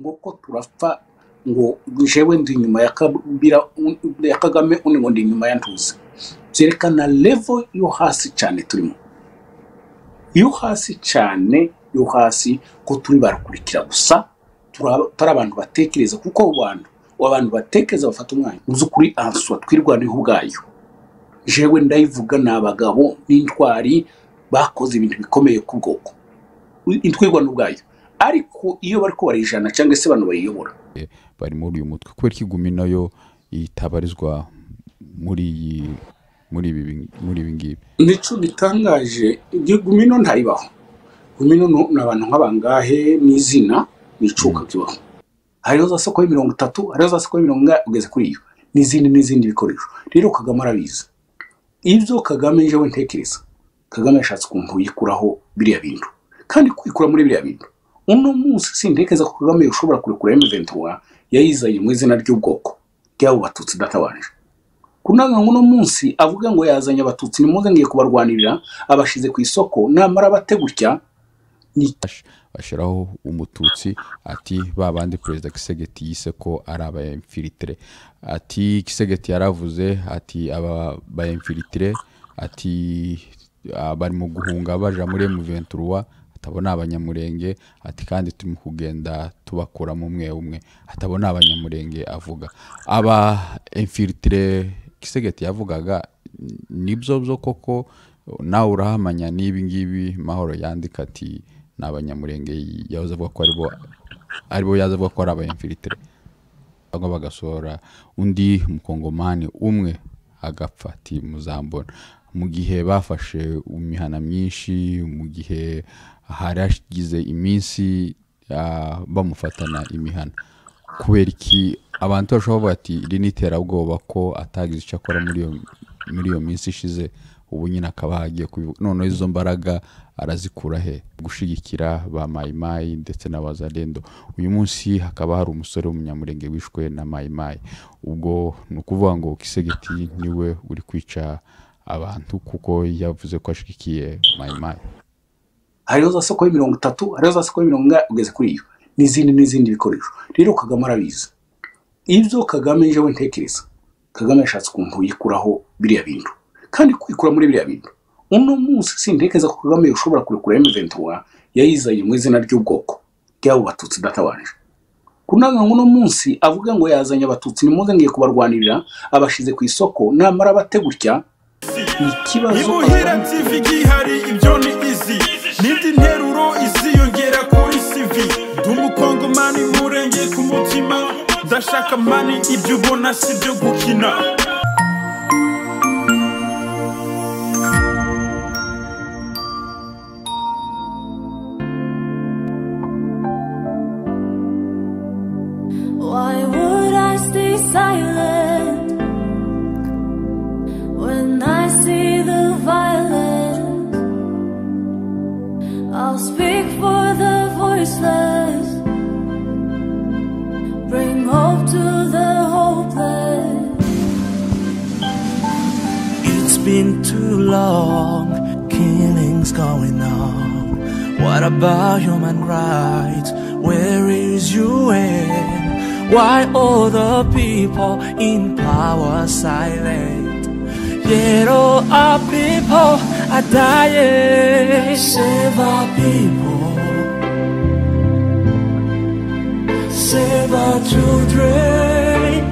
ngo ko turapfa ngo jewe ndi inyuma ya kagame undi ngo ndi inyuma ya ntuzi. Byerekana levo yo hasi cyane turimo. Yo hasi cyane yo hasi ko turi barakurikira gusa turi abantu batekereza kuko abo bantu abo bantu batekereza bafata umwanya mu by'ukuri answa twirwaneho ubwayo. Jewe ndayivuga ni abagabo n'intwari bakoze ibintu bikomeye ku bwoko. Intwirwano ubwayo ariko iyo bari kubarijana cyangwa se abantu bayiyobora. Bari muri uyu mutwe. Kubera ko igumi na yo itabarizwa muri iyi muri ibi ngibi. Nicyo gitangaje gumino ntayibaho gumino ni ni abantu nk'abangahe n'izina n'icuka kibaho. Hariho za soko y'imirongo itatu hariho za soko y'imirongo ingahe ugeze kuri iyo. N'izindi n'izindi bikoresho. Rero kagame arabizi. Ibyo kagame jewe ntekereza. Kagame yashatse ukuntu yikuraho biriya bintu. Kandi kwikura muri biriya bintu. Uno munsi sintekereza ko kagame ushobora kurekura M23 yayizanye mu izina ry'ubwoko ry'abo batutsi databanje kunanga ngo uno munsi avuga ngo yazanye abatutsi nimuze ngiye kubarwanirira abashize ku isoko namara bate gutya? Ni bashyiraho umututsi ati ba bandi perezida kisegeti yise ko ari abayemfiritire ati kisegeti yaravuze ati aba bayemfiritire ati ah, bari mu guhunga baja muri M23 atabona abanyamurenge ati kandi turimo kugenda tubakuramo umwe umwe. Atabona abanyamurenge avuga. Aba infiltre kisegeti yavugaga ni byo byo koko nawe urahamanya n'ibi ngibi? Mahoro yandika ati ni abanyamurenge. Yahoze avuga ko ari bo ari bo yaza avuga ko ari cyangwa bagasohora undi mukongomani umwe agapfa. Ati muzambona. Mu gihe bafashe imihana myinshi mu gihe hari hashize iminsi bamufatana imihana. Kubera iki? Abantu bashobora kuvuga ati iri ni iterabwoba ko atagize icyo akora muri iyo minsi ishize ubu nyine akaba hagiye kubivuga. Noneho izo mbaraga arazikura he? Gushyigikira ba mayimayi ndetse na bazarendo uyu munsi hakaba hari umusore w'umunyamurenge wishwe na mayimayi ubwo ni ukuvuga ngo kisegeti ni we uri kwica abantu kuko yavuze ko ashyigikiye mayimayi hariho za soko y'imirongo itatu hariho za soko y'imirongo ingahe ugeze kuri iyo. N'izindi n'izindi bikoresho. Rero kagame arabizi. Ibyo kagame jewe ntekereza kagame yashatse ukuntu yikuraho biriya bintu. Kandi kwikura muri biriya bintu. Uno munsi sintekereza ko kagame ushobora kurekura M23 yayizanye mu izina ry'ubwoko ry'abo batutsi databanje kunanga ngo uno munsi avuga ngo yazanye abatutsi nimuze ngiye kubarwanirira abashize ku isoko namara bate gutya ni ikibazo ibuhira tv gihari ibyo ni izi. N'indi nteruro iziyongera kuri cv ndi umukongomani murenge ku mutima. Ndashaka mani ibyo ubona si byo gukina. Why would I stay silent when I I'll speak for the voiceless, bring hope to the hopeless. It's been too long, killings going on. What about human rights? Where is UN? Why all the people in power silent? Yet all our people Save our people. Save our children.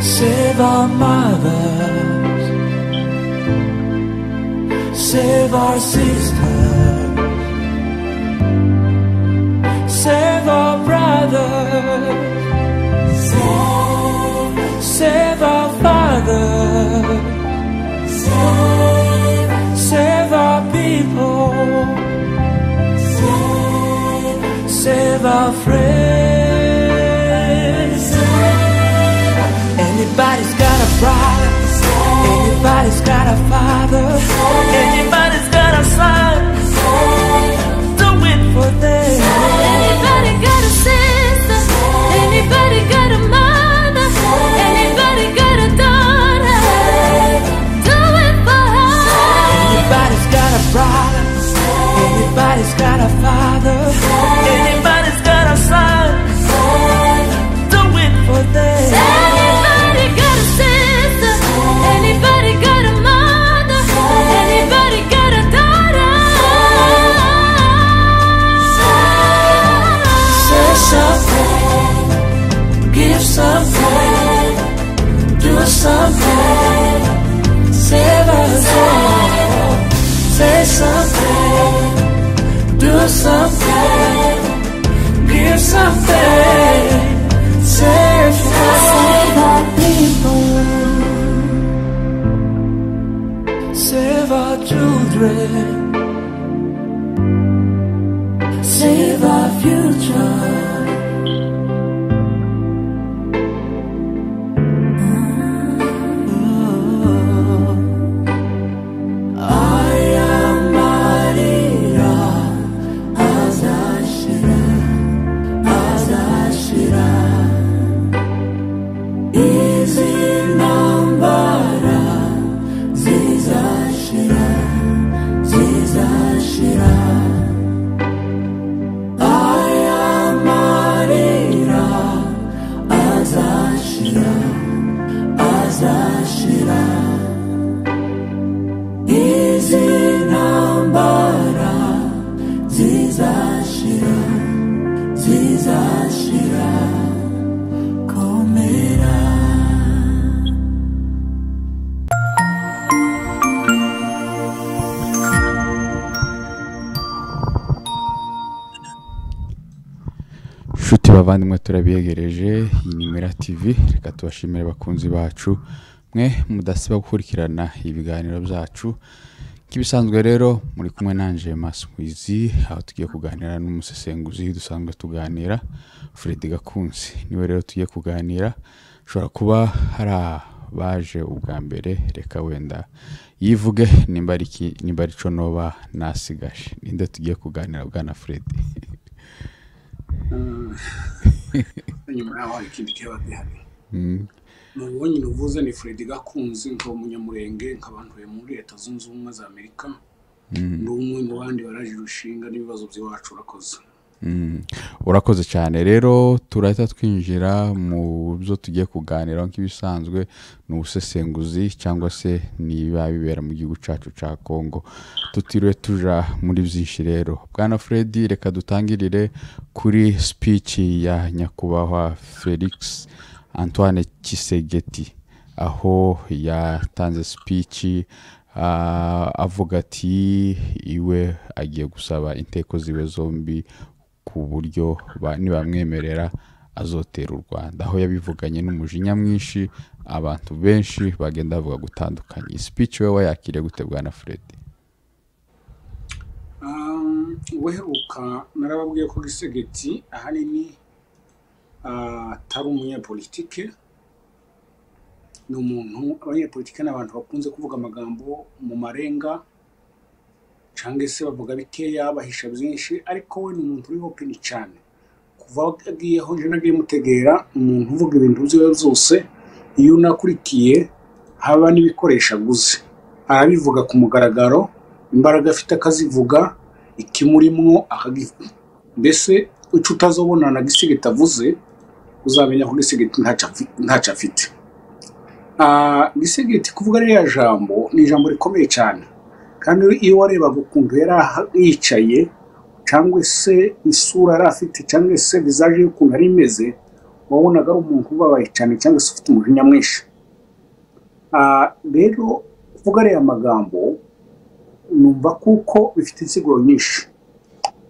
Save our mothers. Save our sisters. Save our brothers. Save, save our fathers. Save, save our people. Save, save our friends. Anybody's got a brother. Anybody's got a father. Anybody's got a son. gotta fight. Do something. Give something. Save. Our people. Save our children. Save our future. Bavandimwe turabiyegereje iyi ni mera tv reka tubashimire abakunzi bacu. Mwe mudasiba gukurikirana ibiganiro byacu. Nk'ibisanzwe rero muri kumwe nanje maswizi aho tugiye kuganira n'umusesenguzi dusanzwe tuganira Fred Gakunzi. Niwe rero tugiye kuganira. Ushobora kuba hari abaje ubwa mbere reka wenda yivuge nimba ari cyo noba nasigaje. Ninde tugiye kuganira bwana Fred? Nyuma yaho hari ikindi kiba gihari Mm. mu nyine uvuze ni Fred Gakunzi nkaba umunyamurenge nkaba ntuye muri leta zunze ubumwe za amerika ndi umwe mu bandi baraje urushinga n'ibibazo by'iwacu urakoze. Urakoze cyane. Rero turahita twinjira mu byo tugiye kuganiraho nk'ibisanzwe ni ubusesenguzi cyangwa se niba bibera mu gihugu cyacu cya kongo tutiriwe tuja muri byinshi rero. Bwana fred reka dutangirire kuri speech ya nyakubahwa felix antoine kisegeti aho yatanze ah, avuga ati iwe agiye gusaba inteko ziwe zombi ku buryo ba- nibamwemerera azotera u rwanda. Aho yabivuganye n'umujinya mwinshi abantu benshi bagenda bavuga gutandukanye speech we wayakiriye gute bwana fred? Um, uheruka narababwiye ko gisegeti ahanini ah, atari umunyapolitike. Ni umuntu abanyapolitike ni abantu bakunze kuvuga amagambo mu marenga. Cyangwa se bavuga bikeya bahisha byinshi ariko we ni umuntu uri open cyane. Kuva agiyeho nje nagiye mutegera umuntu uvuga ibintu byiwe byose iyo unakurikiye haba n'ibikoresho aguze. Arabivuga ku mugaragaro imbaraga afite akazivuga ikimurimwo akagivuga mbese icyo utazobona na gisigiti avuze uzamenya ko afi- ntacyo afite. Ah, gisigiti kuvuga ririya jambo ni ijambo rikomeye cyane. Kandi iyo warebaga ukuntu yari yicaye cyangwa se isura yari afite cyangwa se vizaje y'ukuntu yari imeze wabonaga ari umuntu ubabaye cyane cyangwa se ufite umujinya mwinshi. Ah, rero kuvuga ariya magambo numva kuko bifite insiguro nyinshi.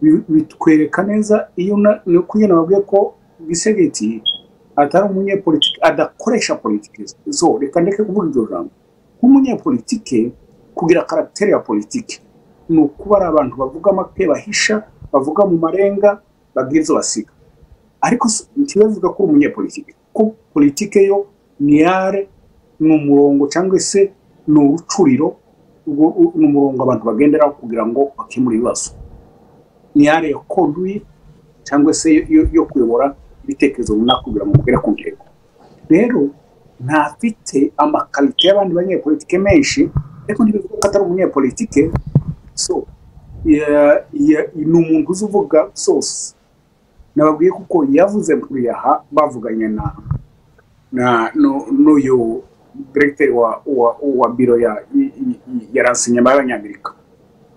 Bi- bitwereka neza iyo ni uko nyine nababwiye ko gisegeti atari umunyepolitike adakoresha politike zo. Reka ndeke kuvuga iryo jambo. Nk'umunyepolitike kugira karagiteri ya politike ni ukuba ari abantu bavuga make bahisha bavuga mu marenga babwira izo basiga. Ariko ntibavuga ko uri umunyepolitike ko politike yo ni yare ni umurongo cyangwa se ni urucuriro ni umurongo abantu bagenderaho kugira ngo bakemure ibibazo. Ni yare ya konduye cyangwa se yo- yo- yo kuyobora ibitekerezo runaka kugira ngo mugere ku ntego. Rero ntafite amakarite y'abandi banyepolitike menshi ariko ntibivuga ko atari umunyepolitike. So ni umuntu uzi uvuga zose nababwiye kuko yavuze yaha bavuganye na na nu- n'uyu diregiteri wa biro ya ransinyema y'abanyamerika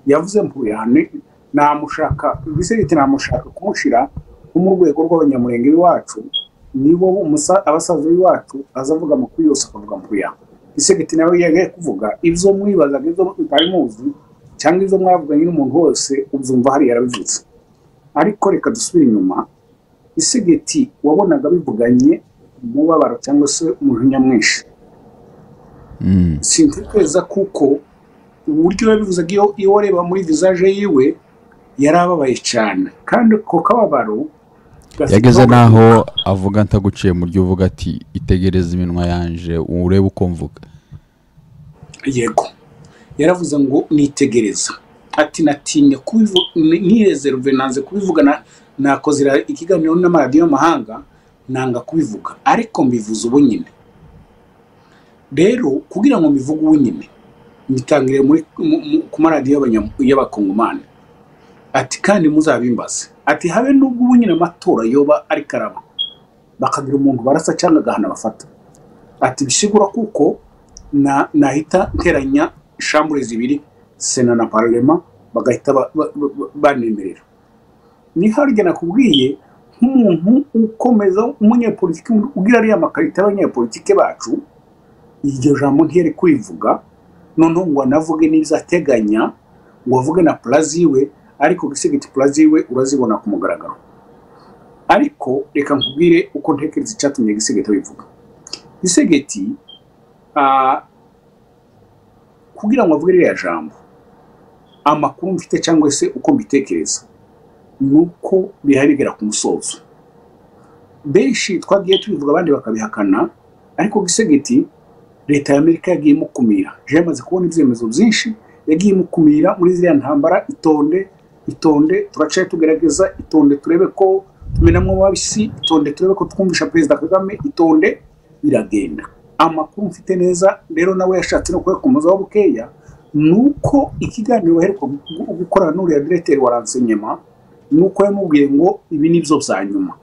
yavuze mpuyane namushaka gisegeti namushaka kumushyira nko mu rwego rw'abanyamurenge b'iwacu nibo abasaza b'iwacu aza avuga amakuru yose akavuga amakuru yawe isegeti nawe yagiye kuvuga ibyo mwibazaga ibyo mutari muzi cyangwa ibyo mwavuganye n'umuntu wose ubyumva hariya yarabivuze. Ariko reka dusubire inyuma isegeti wabonaga bivuganye umubabaro cyangwa se umujinya mwinshi Mm. sintekereza kuko uburyo yabivuzaga iyo wareba muri visaje yiwe yari ababaye cyane. Kandi ako kababaro yageze aho n'aho avuga ntaguciye mu ryo uvuga ati itegereze iminwa yanje urebe uko mvuga. Yego. Yaravuze ngo nitegereza. Ati natinye kubivuga ntirezeruve nanze kubivuga na- nakoze ikiganiro n'amaradiyo y'amahanga nanga kubivuga. Ariko mbivuze ubu nyine. Rero kugira ngo mbivuge ubu nyine mbitangire ku maradiyo y'abakongomani. Ati kandi muzabimbaze. Ati habe n'ubwo ubu nyine amatora yoba ari karaba bakagira umuntu barasa cyangwa agahana bafata. Ati bisigura kuko na nahita nteranya shambure zibiri sena na parlema bagahita ba- ba- ba- banemerera. Ni harya nakubwiye nk'umuntu ukomeza umunyepolitiki ugira ariya makarita y'abanyepolitike bacu iryo jambo ntiyari kurivuga noneho ngo anavuge n'ibyo ateganya ngo avuge na purazi iwe ariko gisigiti purazi iwe urazibona ku mugaragaro. Ariko reka nkubwire uko ntekereza icyatumye gisigiti bivuga gisegeti kugira ngo avuge ririya jambo amakuru mfite cyangwa se uko mbitekereza ni uko bigera ku musozo. Benshi twagiye tubivuga abandi bakabihakana ariko gisegeti leta ya amerika yagiye imukumira. Yamaze kubona ibyemezo byinshi yagiye imukumira muri ziriya ntambara itonde itonde turacaye tugerageza itonde turebe ko tumenamo mabisi itonde turebe ko twumvisha perezida kagame itonde biragenda amakuru mfite neza rero nawe yashatse no kuyakomozaho bukeya ni uko ikiganiro baheruka gu- gukorana n'uriya diregiteri wa ransenyema ni uko yamubwiye ngo ibi ni byo bya nyuma.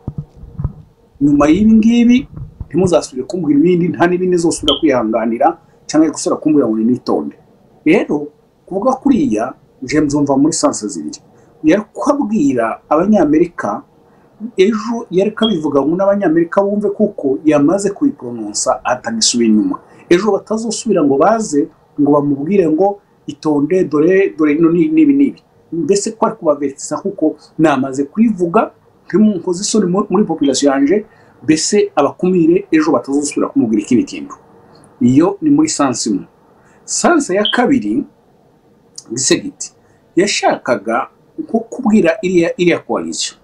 Nyuma y'ibi ngibi ntimuzasubire kumbwira ibindi nta n'ibindi zosubira kwihanganira cyangwa gusubira kumbwira ngo nitonde. Rero kuvuga kuriya james mva muri sanse zibiri yari kubabwira abanyamerika ejo yari kabivuga ngo n'abanyamerika bumve kuko yamaze kuyiporononsa atagisubira inyuma. Ejo batazosubira ngo baze ngo bamubwire ngo itonde dore dore n'ibi n'ibi. Mbese ko ari kubaveritisa kuko namaze kuyivuga ntimunkoze isoni mu- muri population yanje mbese abakumire ejo batazosubira kumubwira ikindi kintu iyo ni muri sansi imwe sanse ya kabiri gisegiti yashakaga nko kubwira iriya koalisiyo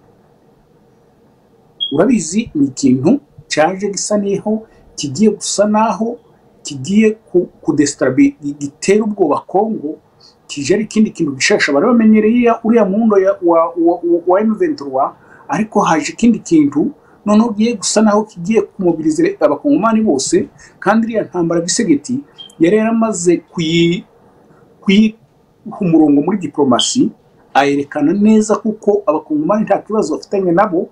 urabizi ni ikintu cyaje gisa n'aho kigiye gusa n'aho kigiye ku- kudesitarabi gitera ubwoba kongo kije ari ikindi kintu gishasha bari bamenyereye uriya mundo wa wa, wa, wa M23 ariko haje ikindi kintu noneho giye gusa naho kigiye kumobiriza abakongomani bose kandi iriya ntambara gisegeti yari yaramaze kuyi kuyiha umurongo muri diplomasi ayerekana neza kuko abakongomani nta kibazo bafitanye nabo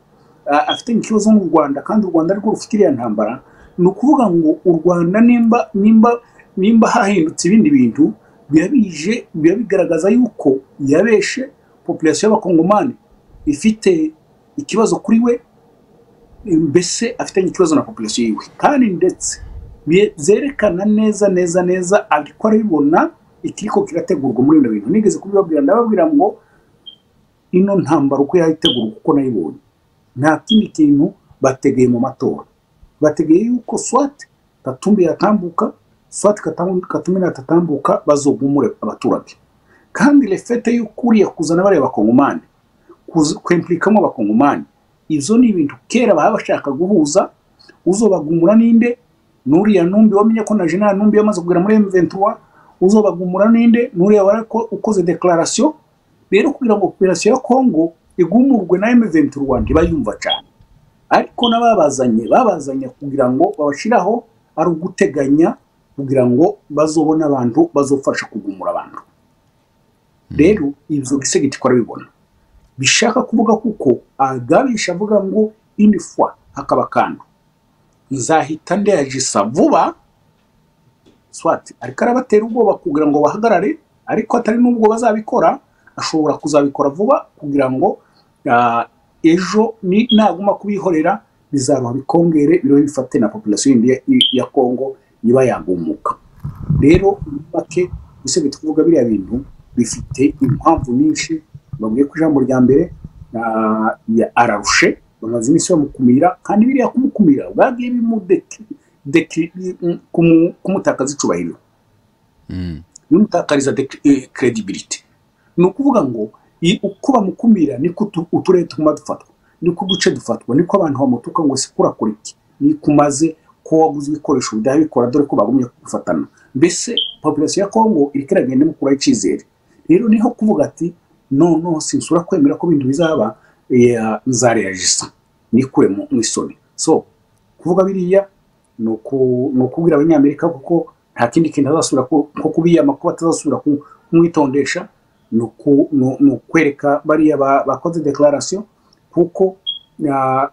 afitanye ikibazo n'u Rwanda kandi u Rwanda ariko rufite iriya ntambara. Ni ukuvuga ngo u Rwanda nimba nimba nimba hahindutse ibindi bintu biba bije biba bigaragaza yuko yabeshe population y'abakongomani ifite ikibazo kuri we mbese afitanye ikibazo na population yiwe. Kandi ndetse zerekana neza neza neza ariko arabibona ikiriko kirategurwa muri bino bintu. Nigeze kubibabwira ndababwira ngo ino ntambara uko yayitegurwa kuko nayibonye. Nta kindi kintu bategeye mu matora. Bategeye yuko swat katumbi yatambuka swat Katam- katumbi natatambuka bazogumure abaturage. Kandi lefete y'uko uriya kuzana bariya bakongomani kwemplikamo abakongomani. Ibyo ni ibintu kera baba bashaka guhuza uzobagumura ninde? N'uriya numbi wamenye ko na jenerali numbi yamaze kugera muri M23 uzobagumura ninde? N'uriya wari ko- ukoze declaration rero kugira ngo operation ya Congo igumurwe na M23 ntibayumva cyane. Ariko n'ababazanye babazanye kugira ngo babashiraho ari uguteganya kugira ngo bazobone abantu bazofasha kugumura abantu. Rero ibyo gisegeti bibona bishaka kuvuga kuko agabisha avuga ngo indi fwa hakaba kandu nzahita ndeyajisa vuba swati ariko arabatera ubwoba kugira ngo bahagarare ariko atari n'ubwo bazabikora ashobora kuzabikora vuba kugira ngo ejo ni naguma kubihorera bizaruha bikongere biriho bifate na population yindi ya- Congo iba yagumuka. Rero muri make ese tuvuga biriya bintu? Bifite impamvu nyinshi babwiye ko ijambo rya mbere ya ararushe bamaze iminsi bamukumira kandi biriya kumukumira bwagiye kumutakaza icubahiro. Mm. bimutakariza credibility. Ni ukuvuga ngo uko bamukumira niko utu- uturere tuguma dufatwa niko uduce dufatwa niko abantu bamutuka ngo se kurakora iki niko umaze ko waguze ibikoresho bijya bikora dore ko bagumye gufatana. Mbese population ya congo iriko iragenda imukuraho icyizere. Rero ni ho kuvuga ati noneho sinsura kwemera ko ibintu bizaba nzareyajisa nikure mu isoni. So kuvuga biriya ni uku- ni ukubwira abanyamerika kuko nta kindi kintu azasubira nko kubiyama ko batazasubira ku- kumwitondesha ni ukwereka bariya ba- bakoze declaration kuko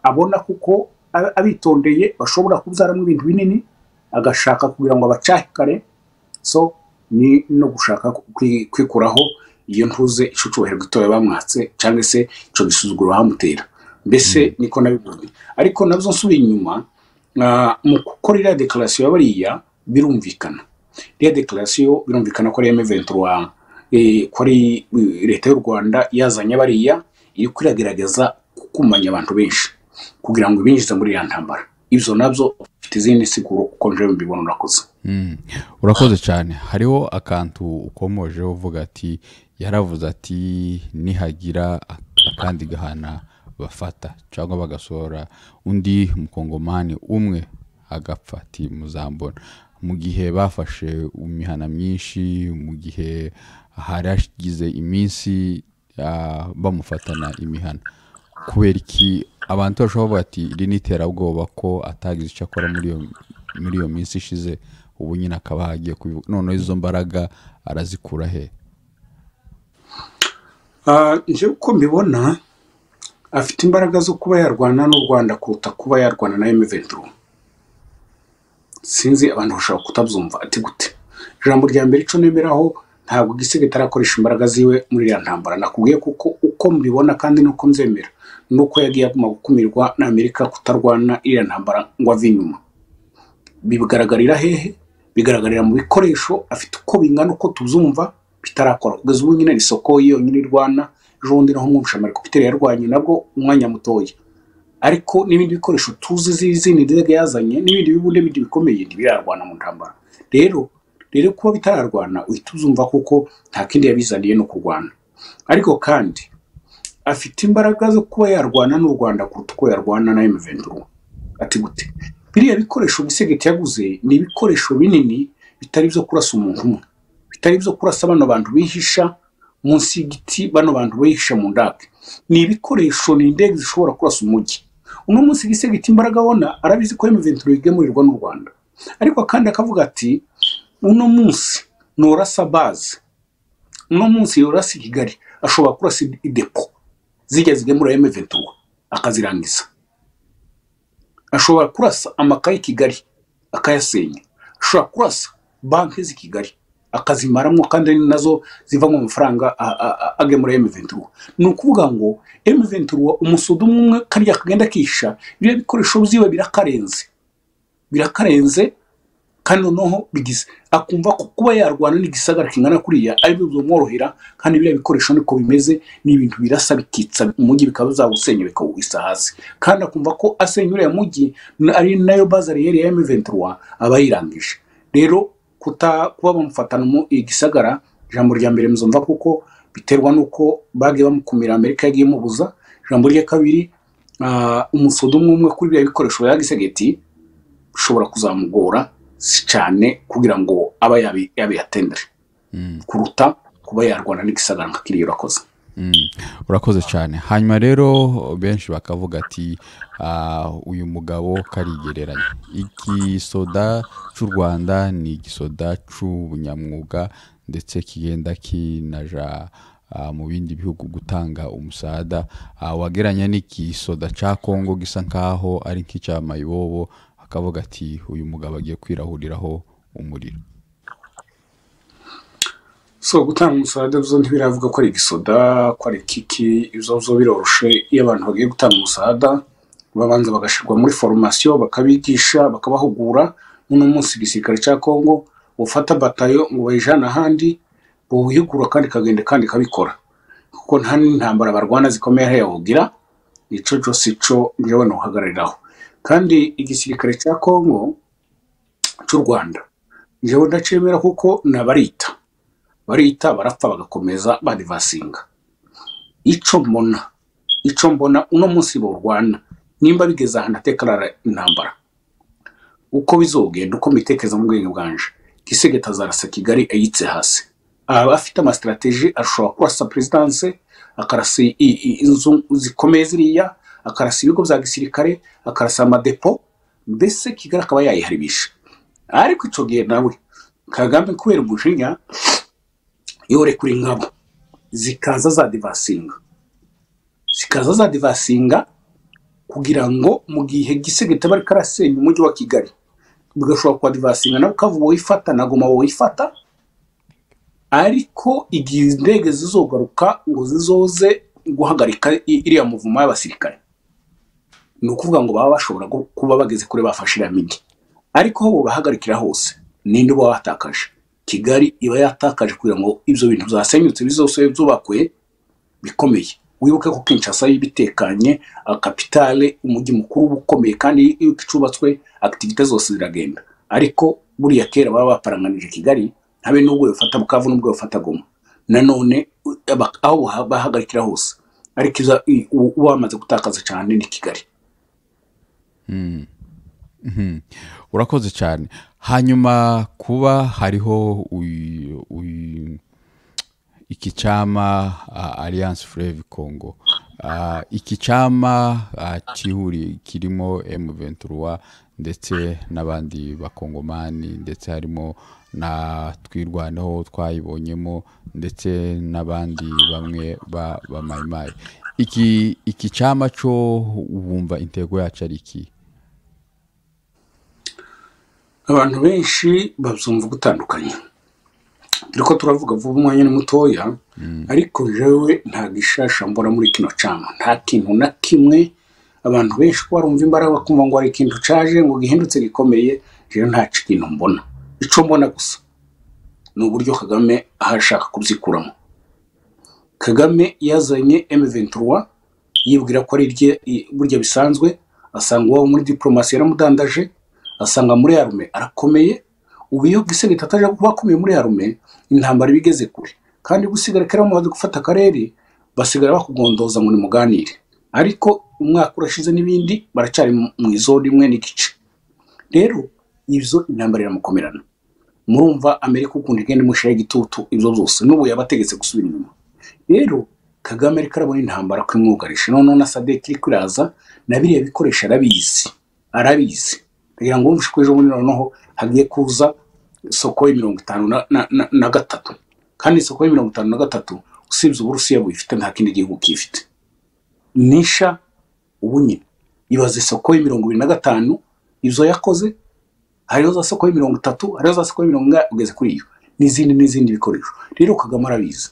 abona kuko abitondeye bashobora kubyaramo ibintu binini agashaka kugira ngo abacahe kare so ni no gushaka kwi- kwikuraho iyo ntuze ico cubahiro gitoya bamwatse cyangwa se ico gisuzuguro bamutera. Mbese niko nabibonye. Ariko na byo nsubiye inyuma mu gukora iriya dekarasiyo ya bariya birumvikana. Iriya dekarasiyo birumvikana ko ari M23 eh, ko ari eh, leta y'u Rwanda yazanye bariya iri kwiragerageza kukumanya abantu benshi kugira ngo ibinjize muri iriya ntambara. Ibyo na byo bifite izindi siguro uko nje mbibona urakoze. Mm. urakoze cyane. Hariho akantu ukomojeho uvuga ati yaravuze ati nihagira ak- akandi gahana bafata cyangwa bagasohora undi mukongomani umwe agapfa ati muzambona. Mu gihe bafashe imihana myinshi mu gihe hari hashize iminsi bamufatana imihana. Kubera iki? Abantu bashobora kuvuga ati iri ni iterabwoba ko atagize icyo akora muri iyo minsi ishize ubu nyine akaba hagiye kubivuga. Noneho izo mbaraga arazikura he? Ah, nje uko mbibona afite imbaraga zo kuba yarwana n'u Rwanda kuruta kuba yarwana na M23. Sinzi abantu bashobora kutabyumva ati gute? Ijambo rya mbere ico nemeraho ntabwo gisege tarakoresha imbaraga ziwe muri iriya ntambara. Nakubwiye kuko uko mbibona kandi nuko nzemera nuko yagiye aguma gukumirwa na Amerika kutarwana iriya ntambara ngo ave inyuma. Bigaragarira hehe? Bigaragarira mu bikoresho? Afite uko bingana uko tubyumva bitarakora. Kugeza ubu nyine isoko yonyine irwana ejo bundi naho mwumvisha amarikopiteri yarwanye nabwo umwanya mutoya. Ariko n'ibindi bikoresho tuzi z'izindi ndege yazanye n'ibindi bibunde bindi bikomeye ntibirarwana mu ntambara. Rero rero kuba bitararwana uhita uzumva kuko nta kindi yabizaniye no kurwana. Ariko kandi afite imbaraga zo kuba yarwana n'u Rwanda kuruta uko yarwana na M23. Ati gute? Biriya bikoresho Gisegeti yaguze ni ibikoresho binini bitari byo kurasa umuntu umwe. Bitari byo kurasa bano bantu bihisha munsi y'igiti bano bantu bihisha mu ndake. Ni ibikoresho ni indege zishobora kurasa umujyi. Uno munsi Gisegeti imbaraga abona arabizi ko M23 igemurirwa n'u Rwanda. Ariko kandi akavuga ati uno munsi norasa baze uno munsi yorasa i Kigali ashobora kurasa idepo zijya zigemura M23 akazirangiza. Ashobora kurasa amakaye i Kigali. Akayasenya. Ashobora kurasa banki z'i Kigali. Akazimaramo kandi na zo zivamo amafaranga agemura M23 ni ukuvuga ngo M23 umusudu umwe karya kagenda kisha biriya bikoresho byiwe birakarenze. Birakarenze kandi noneho akumva ko kuba yarwana n'igisagara kingana kuriya ari byo bimworohera kandi biriya bikoresho niko bimeze ni ibintu birasa bikitsa umujyi bikaba bizawusenya bikawugisa hasi. Kandi akumva ko asenya uriya mujyi ari na yo bazariyeri ya M23 aba yirangije. Rero kuba bamufatana mu igisagara ijambo rya mbere muzumva kuko biterwa n'uko bagiye bamukumira amerika yagiye mubuza. Ijambo rya kabiri ah, umusodo umwe umwe kuri biriya bikoresho bya gisegeti ushobora kuzamugora cyane kugira ngo aba yabi- yabiyatendere kuruta kuba yarwana n'igisagara nka kiriya urakoze. Mm, urakoze cyane. Hanyuma rero benshi bakavuga ati "Ah, uyu mugabo karigereranya. Igisoda cy'u rwanda ni igisoda cy'ubunyamwuga ndetse kigenda kinaja ah, mu bindi bihugu gutanga umusada. Ah, wageranya n'igisoda cya kongo gisa nkaho ari nk'icya mayibobo akavuga ati uyu mugabo agiye kwirahuriraho umuriro. So gutanga umusada byo ntibiravuga ko ari igisoda ko ari kiki ibyo byo biroroshe. Iyo abantu bagiye gutanga umusada babanza bagashyirwa muri foromasiyo bakabigisha bakabahugura. N'uno munsi igisirikare cya kongo ufata batayo ngo bayijane ahandi buwihugura kandi ikagenda kandi ikabikora. Kuko nta n'intambara barwana zikomeye yawogira ico co sico njyewe nuhagarariraho. Kandi igisirikare cya kongo cy'u rwanda. Njyewe ndacemera kuko ni abarita barita barapfa bagakomeza badivasinga ico mbona ico mbona uno munsi bawurwana nimba bigeze ahantu atekarara intambara. Uko bizogenda uko mbitekereza mu bwenge bwanje. Gisegeta azarasa kigali ayitse hasi. Aba afite amasitrategi ashobora kurasa perezidanse akarasa inzu zikomeye ziriya akarasa ibigo bya gisirikare akarasa amadepo mbese kigali akaba yayiharibisha. Ariko icyo gihe nawe kagame kubera umujinya yorekura ingabo zikaza za divasinga zikaza za divasinga kugira ngo mu gihe gisegeta bari karasenya umujyi wa kigali bigashobora kuba divasinga nawe ukavuga woyifata nagoma woyifata ariko igihe indege zizogaruka ngo zizoze guhagarika iriya muvuma y'abasirikare. Ni ukuvuga ngo baba bashobora kuba bageze kure bafashe iriya migi ariko aho bahagarikira hose ninde uba watakaje? Kigali iba yatakaje kugira ngo ibyo bintu byasenyutse bizose byubakwe bikomeye. Wibuke ko kinshasa iba itekanye kapitale umujyi mukuru uba ukomeye kandi iyo icubatswe akitivite zose ziragenda. Ariko buriya kera baba baparanganije kigali habe n'ubwo bafata bukavu n'ubwo bafata goma. Nanone aho baha- bahagarikira hose. Ariko uba wamaze gutakaza cyane ni kigali. Urakoze cyane. Hanyuma kuba hariho iki cyama alliance fleuve congo. Iki cyama kihuri kirimo m23 ndetse n'abandi bakongomani ndetse harimo na twirwaneho twayibonyemo ndetse n'abandi bamwe ba, ba mayimayi iki iki cyama cyo wumva intego yacu ari iki? Abantu benshi babyumva gutandukanye dore ko turavuga vuba umwanya ni mutoya ariko jewe nta gishasha mbona muri kino cama nta kintu na kimwe abantu benshi ko barumva imbaraga bakumva ngo hari ikintu caje ngo gihindutse gikomeye jewe nta kintu mbona. Ico mbona gusa ni uburyo kagame aho ashaka kubyikuramo. Kagame yazanye M23 yibwira ko ari burya bisanzwe asanga uwabo muri diplomasi yaramudandaje asanga muri arume arakomeye ubu iyo gisegeta ataje kuba akomeye muri arume intambara iba igeze kure. Kandi gusigara kera bamaze gufata akarere basigara bakugondoza ngo nimuganire. Ariko umwaka urashize n'ibindi baracyari mu izoro rimwe n'igice. Rero ibyo intambara iramukomerana. Murumva amerika ukuntu igenda imushyiraho igitutu ibyo byose n'ubu yabategetse gusubira inyuma. Rero kagame ariko arabona intambara ko imwugarije noneho na sadek iri kwiraza na biriya bikoresho arabizi. Arabizi. Kugira ngo wumve ko ejo bundi noneho hagiye kuza isoko mirongo itanu na, gatatu. Kandi isoko mirongo itanu na gatatu usibye uburusiya buyifite nta kindi gihugu kiyifite. Nisha ubu nyine ibaza isoko mirongo ibiri na gatanu izo yakoze hariho za soko mirongo itatu hariho za soko mirongo ingahe ugeze kuri iyo. N'izindi n'izindi bikoresho. Rero kagame arabizi.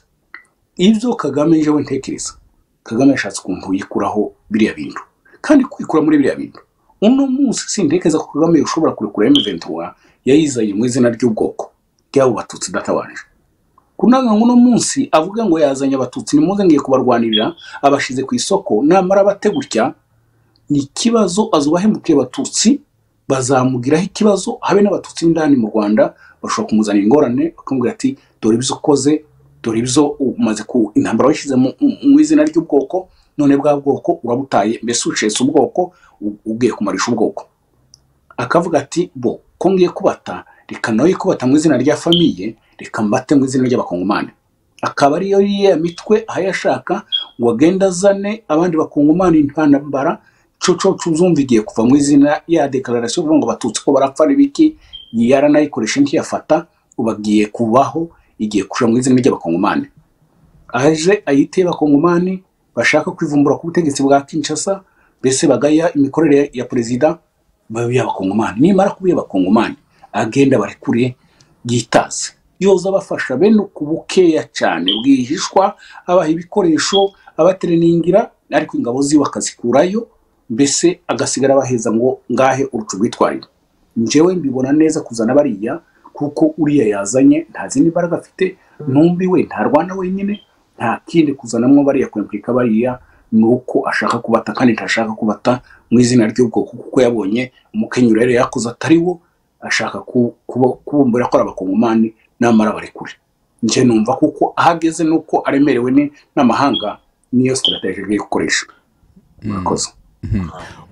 Ibyo kagame jewe ntekereza. Kagame yashatse ukuntu yikuraho biriya bintu. Kandi kwikura muri biriya bintu. Uno munsi sintekereza ko kagame ushobora kurekura M23 yayizanye mu izina ry'ubwoko bw'abo batutsi databanje kunanga ngo uno munsi avuga ngo yazanye abatutsi nimuze ngiye kubarwanirira abashize ku isoko namara bate gutya ni ikibazo azubahemukiye abatutsi bazamugiraho ikibazo habe n'abatutsi b'indani mu rwanda bashobora kumuzanira ingorane bakamubwira ati dore ibyo ukoze dore ibyo umaze ku intambara washyize mu izina ry'ubwoko none bwa bwoko urabutaye mbese ucetse ubwoko u- ugiye kumarisha ubwoko. Akavuga ati bo ko ngiye kubata reka nawe kubata mu izina rya famiye reka mbate mu izina ry'abakongomani. Akaba ariyo yiya mitwe aho yashaka ngo agende azane abandi bakongomani ntambara coco tuzumva igiye kuva mu izina ya dekararasiyo kuvuga ngo abatutsi ko barapfa n'ibiki yaranayikoresha ntiyafata ubu agiye kubaho igiye kuja mu izina ry'abakongomani. Aje ayite y'abakongomani bashaka kwivumbura ku butegetsi bwa kinshasa mbese bagaya imikorere ya perezida babe abakongomani nimara kuba abakongomani agenda barekure yitaze. Yoza abafasha bene uku bukeya cyane. Bwihishwa abaha ibikoresho abatereningira ariko ingabo ziwe akazikurayo mbese agasigara abaheza ngo ngahe urucu rwitwarire. Njyewe mbibona neza kuzana bariya kuko uriya yazanye nta zindi mbaraga afite. We ntarwana wenyine nta kindi kuzanamo bariya kwempurika bariya ni uko ashaka kubata kandi ntashaka kubata mu izina ry'ubwoko kuko yabonye umukenyero yari yakoze atari wo ashaka kubumbura ko ari abakongomani namara barekure njye numva kuko aho ageze nuko aremerewe n'amahanga niyo sitarateji agiye gukoresha. Murakoze.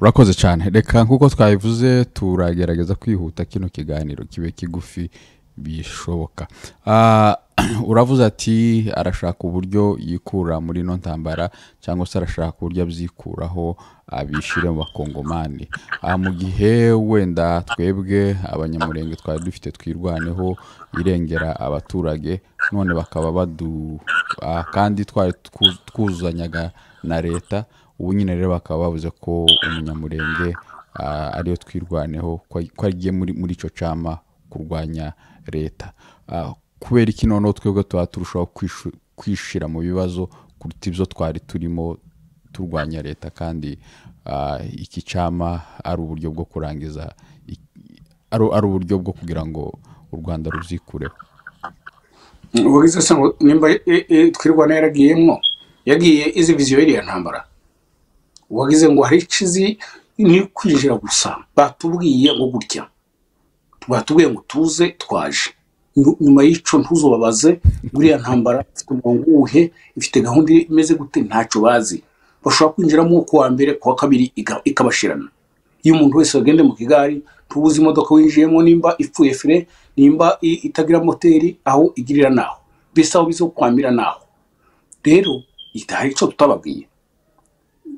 Urakoze cyane reka nk'uko twabivuze turagerageza kwihuta kino kiganiro kibe kigufi. Bishoboka. Ah, uravuze ati arashaka uburyo yikura muri ino ntambara cyangwa se arashaka uburyo abyikuraho abishyire mu bakongomani. Ah, mu gihe wenda twebwe abanyamurenge twari dufite twirwaneho irengera abaturage none bakaba badu ah, kandi twari twu- twuzuzanyaga na leta ubu nyine rero bakaba bavuze ko umunyamurenge ariyo twirwaneho ko agiye muri icyo cyama kurwanya leta. Ah, kubera iki noneho twebwe tuba turushaho kwishira mu bibazo kuruta ibyo twari turimo turwanya leta kandi ah, iki cyama ari uburyo bwo kurangiza ari uburyo bwo kugira ngo u rwanda rubyikureho uwagize se nimba e- e, twirwana yaragiyemo yagiye izi viziyo y'iriya ntambara uwagize ngo hari ikizi ni kwinjira gusa batubwiye ngo gutya. Batubwiye ngo tuze twaje. Nyu- nyuma y'ico ntuzobabaze buriya ntambara ifite umurongo uwuhe ifite gahunda imeze gute ntacyo bazi. Bashobora kwinjiramo ku wa mbere ku wa kabiri ikabashirana. Iyo umuntu wese wagende mu kigari tubuze imodoka winjiyemo nimba ipfuye fire nimba itagira moteri aho igirira naho. Mbese aho bizo kwamira naho. Rero hari icyo tutababwiye.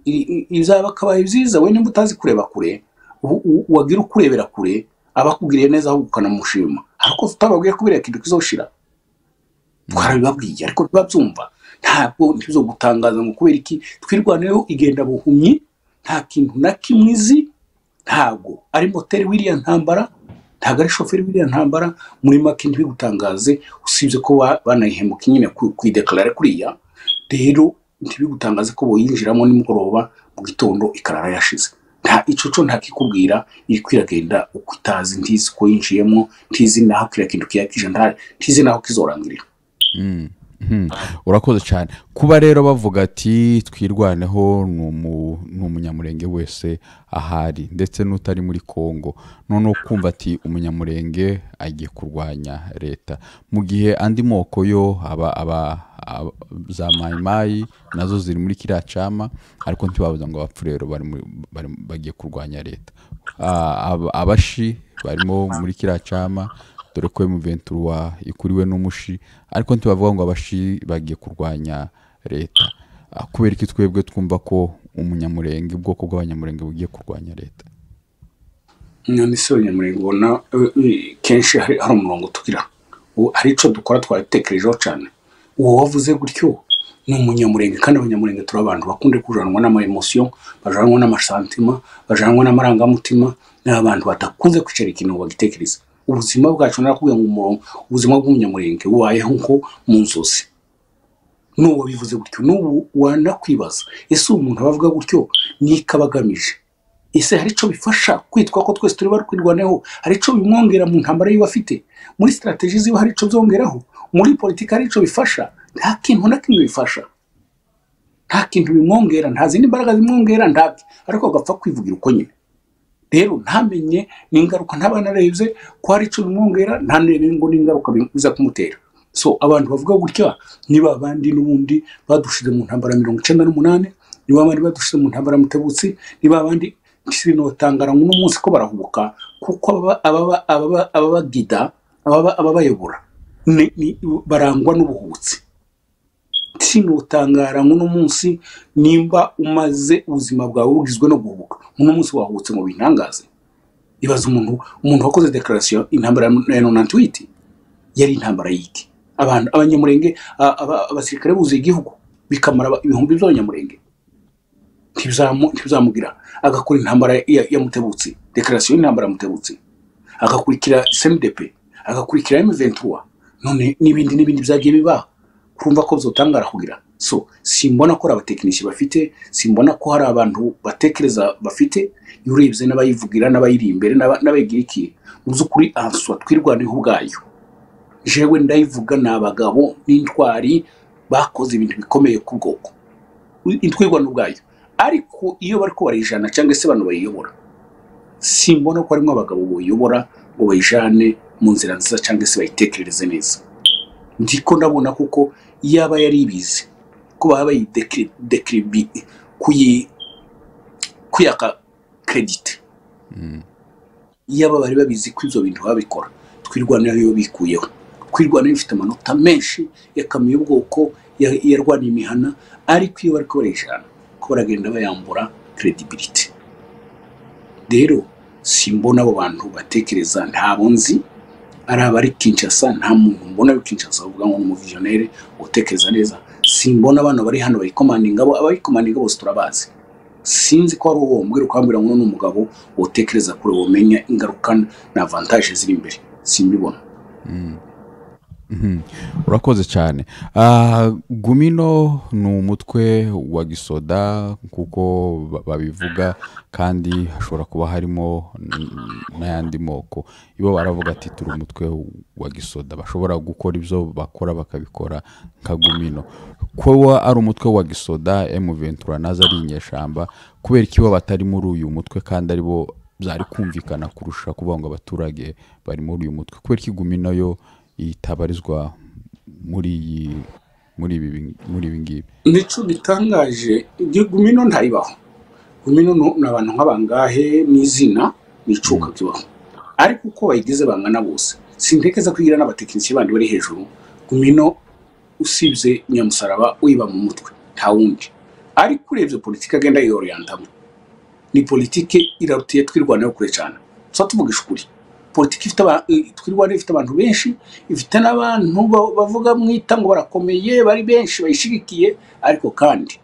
I- i- bizaba akabaye byiza we nimba utazi kureba kure wagira ukurebera kure aba akubwiriye neza ahubwo ukanamushima. Ariko tutababwiye ko biriya kintu kizoshira twarabibabwiye ariko ntibabyumva. Ntabwo ntibizo gutangaza ngo kubera iki? Twirwaneho igenda buhumyi nta kintu na kimwe izi. Ntabwo. Ari moteri w'iriya ntambara ntabwo ari shoferi w'iriya ntambara. Muri make ntibigutangaze. Usibye ko ba- banayihemuka nyine ku- kuyidekarara kuriya. Rero ntibigutangaze ko boyinjiramo nimugoroba mu gitondo ikarara yashize. Nta ico co ntakikubwira iri kwiragenda uko itazi ntizi ko yinjiyemo ntizi naho kiriya kintu kiyakije nta- ntizi naho kizorangirira Mhm. Urakoze cyane. Kuba rero bavuga ati twirwaneho ni umu- ni umunyamurenge wese ahari ndetse n'utari muri congo. Noneho kumva ati umunyamurenge agiye kurwanya leta. Mu gihe andi moko yo aba aba za mayimayi na zo ziri muri kiriya cama ariko ntibabuza ngo abapfu rero bagiye kurwanya leta. Ah, aba- abashi barimo muri kiriya cama dore ko M23 ikuriwe n'umushi ariko ntibavuga ngo abashi bagiye kurwanya leta. Ah, kubera iki twebwe twumva ko umunyamurenge ubwoko bw'abanyamurenge bugiye kurwanya leta? None se abanyamurenge ubona eh, kenshi hari umurongo tugira hari icyo dukora twabitekerejeho cyane uwo wavuze gutyo ni umunyamurenge kandi abanyamurenge turi abantu bakunde kujanwa n'amaemosiyo bajanwa n'amasantima bajanwa n'amarangamutima ni abantu badakunze kwicara ikintu ngo bagitekereze ubuzima bwacu narakubwiye ngo umurongo ubuzima bw'umunyamurenge bubayeho nko mu nzozi. N'uwo bivuze gutyo. N'ubu wanakwibaza ese uwo muntu abavuga gutyo niko aba agamije ese hari icyo bifasha kwitwa ko twese turi bari kwirwaneho hari icyo bimwongera mu ntambara yiwe afite? Muri sitarategi ziwe hari icyo byongeraho? Muri politiki hari icyo bifasha? Nta kintu na kimwe bifasha. Nta kintu bimwongera. Nta zindi mbaraga zimwongera. Ntabyo ariko agapfa kwivugira uko nyine. Rero ntamenye n'ingaruka ntaba narebye ko hari icyo bimwongera ntanebe ngo n'ingaruka biza kumutera. So abantu bavuga gutya niba abandi n'ubundi badushize mu ntambara mirongo icyenda n'umunani niba abandi badushize mu ntambara mutebutsi niba abandi sinotangara uno munsi ko barahubuka kuko ababa- ababa- ababa- ababagida ababa- ababayobora ni- ni- barangwa n'ubuhubutsi sinotangara uno munsi nimba umaze ubuzima bwawe bugizwe no guhubuka. Uno munsi wahubutse ngo bintangaze ibaza umuntu umuntu wakoze dekarasiyo intambara ya nonantuwiti yari intambara y'iki? Abantu abanyamurenge abasirikare buzuye igihugu bikamara ibihumbi by'abanyamurenge. Ntibizamu- ntibizamugira. Agakora intambara ya, mutebutsi dekarasiyo y'intambara ya mutebutsi. Agakurikira cndp agakurikira m23. None n'ibindi n'ibindi byagiye bibaho. Kurumva ko byotangara kugira. So simbona ko ari bafite simbona ko hari abantu batekereza bafite iyo urebye n'abayivugira n'abayiri imbere n'aba- n'abayigira iki mu by'ukuri answa twirwaneho ubwayo. Jewe ndayivuga ni abagabo n'intwari bakoze ibintu bikomeye ku bwoko. Intwirwano ubwayo. Ariko iyo bari barayijana cyangwa se abantu bayiyobora simbona ko harimo abagabo bayiyobora ngo bayijane mu nzira nziza cyangwa se bayitekerereze neza. Ndiko ndabona kuko yaba yari ibizi ko baba bayidekiribi kuyaka kredite yaba bari babizi ko ibyo bintu babikora. Twirwanira iyo bikuyeho. Twirwanira ifite amanota menshi yakamiye ubwoko ya- yarwaniye imihana ariko iyo bari kubarejana ko baragenda bayambura credibility. Rero simbona abo bantu batekereza ntabo nzi ari kinshasa nta muntu mbona ari kinshasa uvuga ngo ni umuvizionere utekereza neza. Simbona abana bari hano bayikomandinga abo abayikomandinga bose turabazi. Sinzi ko ari uwo mbwira ukambwira ngo ni umugabo utekereza kure umenya ingaruka na avantage ziri imbere. Simbibona. Mhm. Urakoze cyane. Ah, gumino ni umutwe wa gisoda kuko ba- babivuga kandi hashobora kuba harimo n'ayandi moko. Ibo baravuga ati turi umutwe wa gisoda. Bashobora gukora ibyo bakora bakabikora nka gumino. Kuba ari umutwe wa gisoda M23 na zo ari inyeshamba kubera ko ibo batari muri uyu mutwe kandi ari bo byari kumvikana kurusha kuvuga ngo abaturage bari muri uyu mutwe. Kubera ko igumino yo itabarizwa muri iyi muri ibi muri ibi ngibi? Nico gitangaje gumino ntayibaho gumino no- ni abantu nk'abangahe? N'izina n'icuka kibaho. Ariko uko bayigize bangana bose. Sintekeza kwigira n'abatekinisiye bandi bari hejuru. Gumino usibye nyamusaraba uyiba mu mutwe. Nta wundi. Ariko urebye politiki agenda yiyoriyantamo ni politiki irarutiye twirwanaho kure cyane. Tuba tuvugisha ukuri. Politiki twirwanaho ifite abantu benshi ifite n'abantu ba- bavuga mwita ngo barakomeye bari benshi bayishigikiye ariko kandi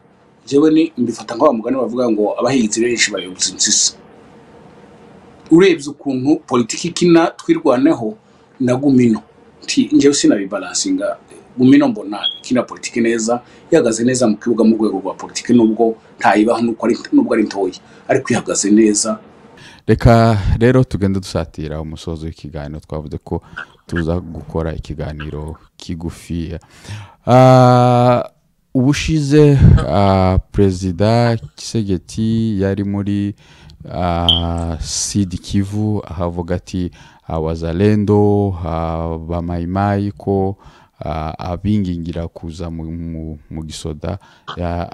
njyewe ni mbifata nk'aba mugani bavuga ngo abahinzi benshi bayoboza insisi urebye ukuntu politiki ikina twirwaneho na gumino. Njyewe sinabibalansinga gumino mbona ikina politiki neza ihagaze neza mu kibuga mu rwego rwa politiki nubwo ntayibaho nubwo ari ntoya. Ariko ihagaze neza reka rero tugende dusatira umusozo w'ikiganiro twavuze ko tuza gukora ikiganiro kigufiya Ah, ubushize ah, perezida kisegeti yari muri ah, sidi kivu ahavuga ati abazalendo bamayimayi ko abingingira kuza mu, gisoda.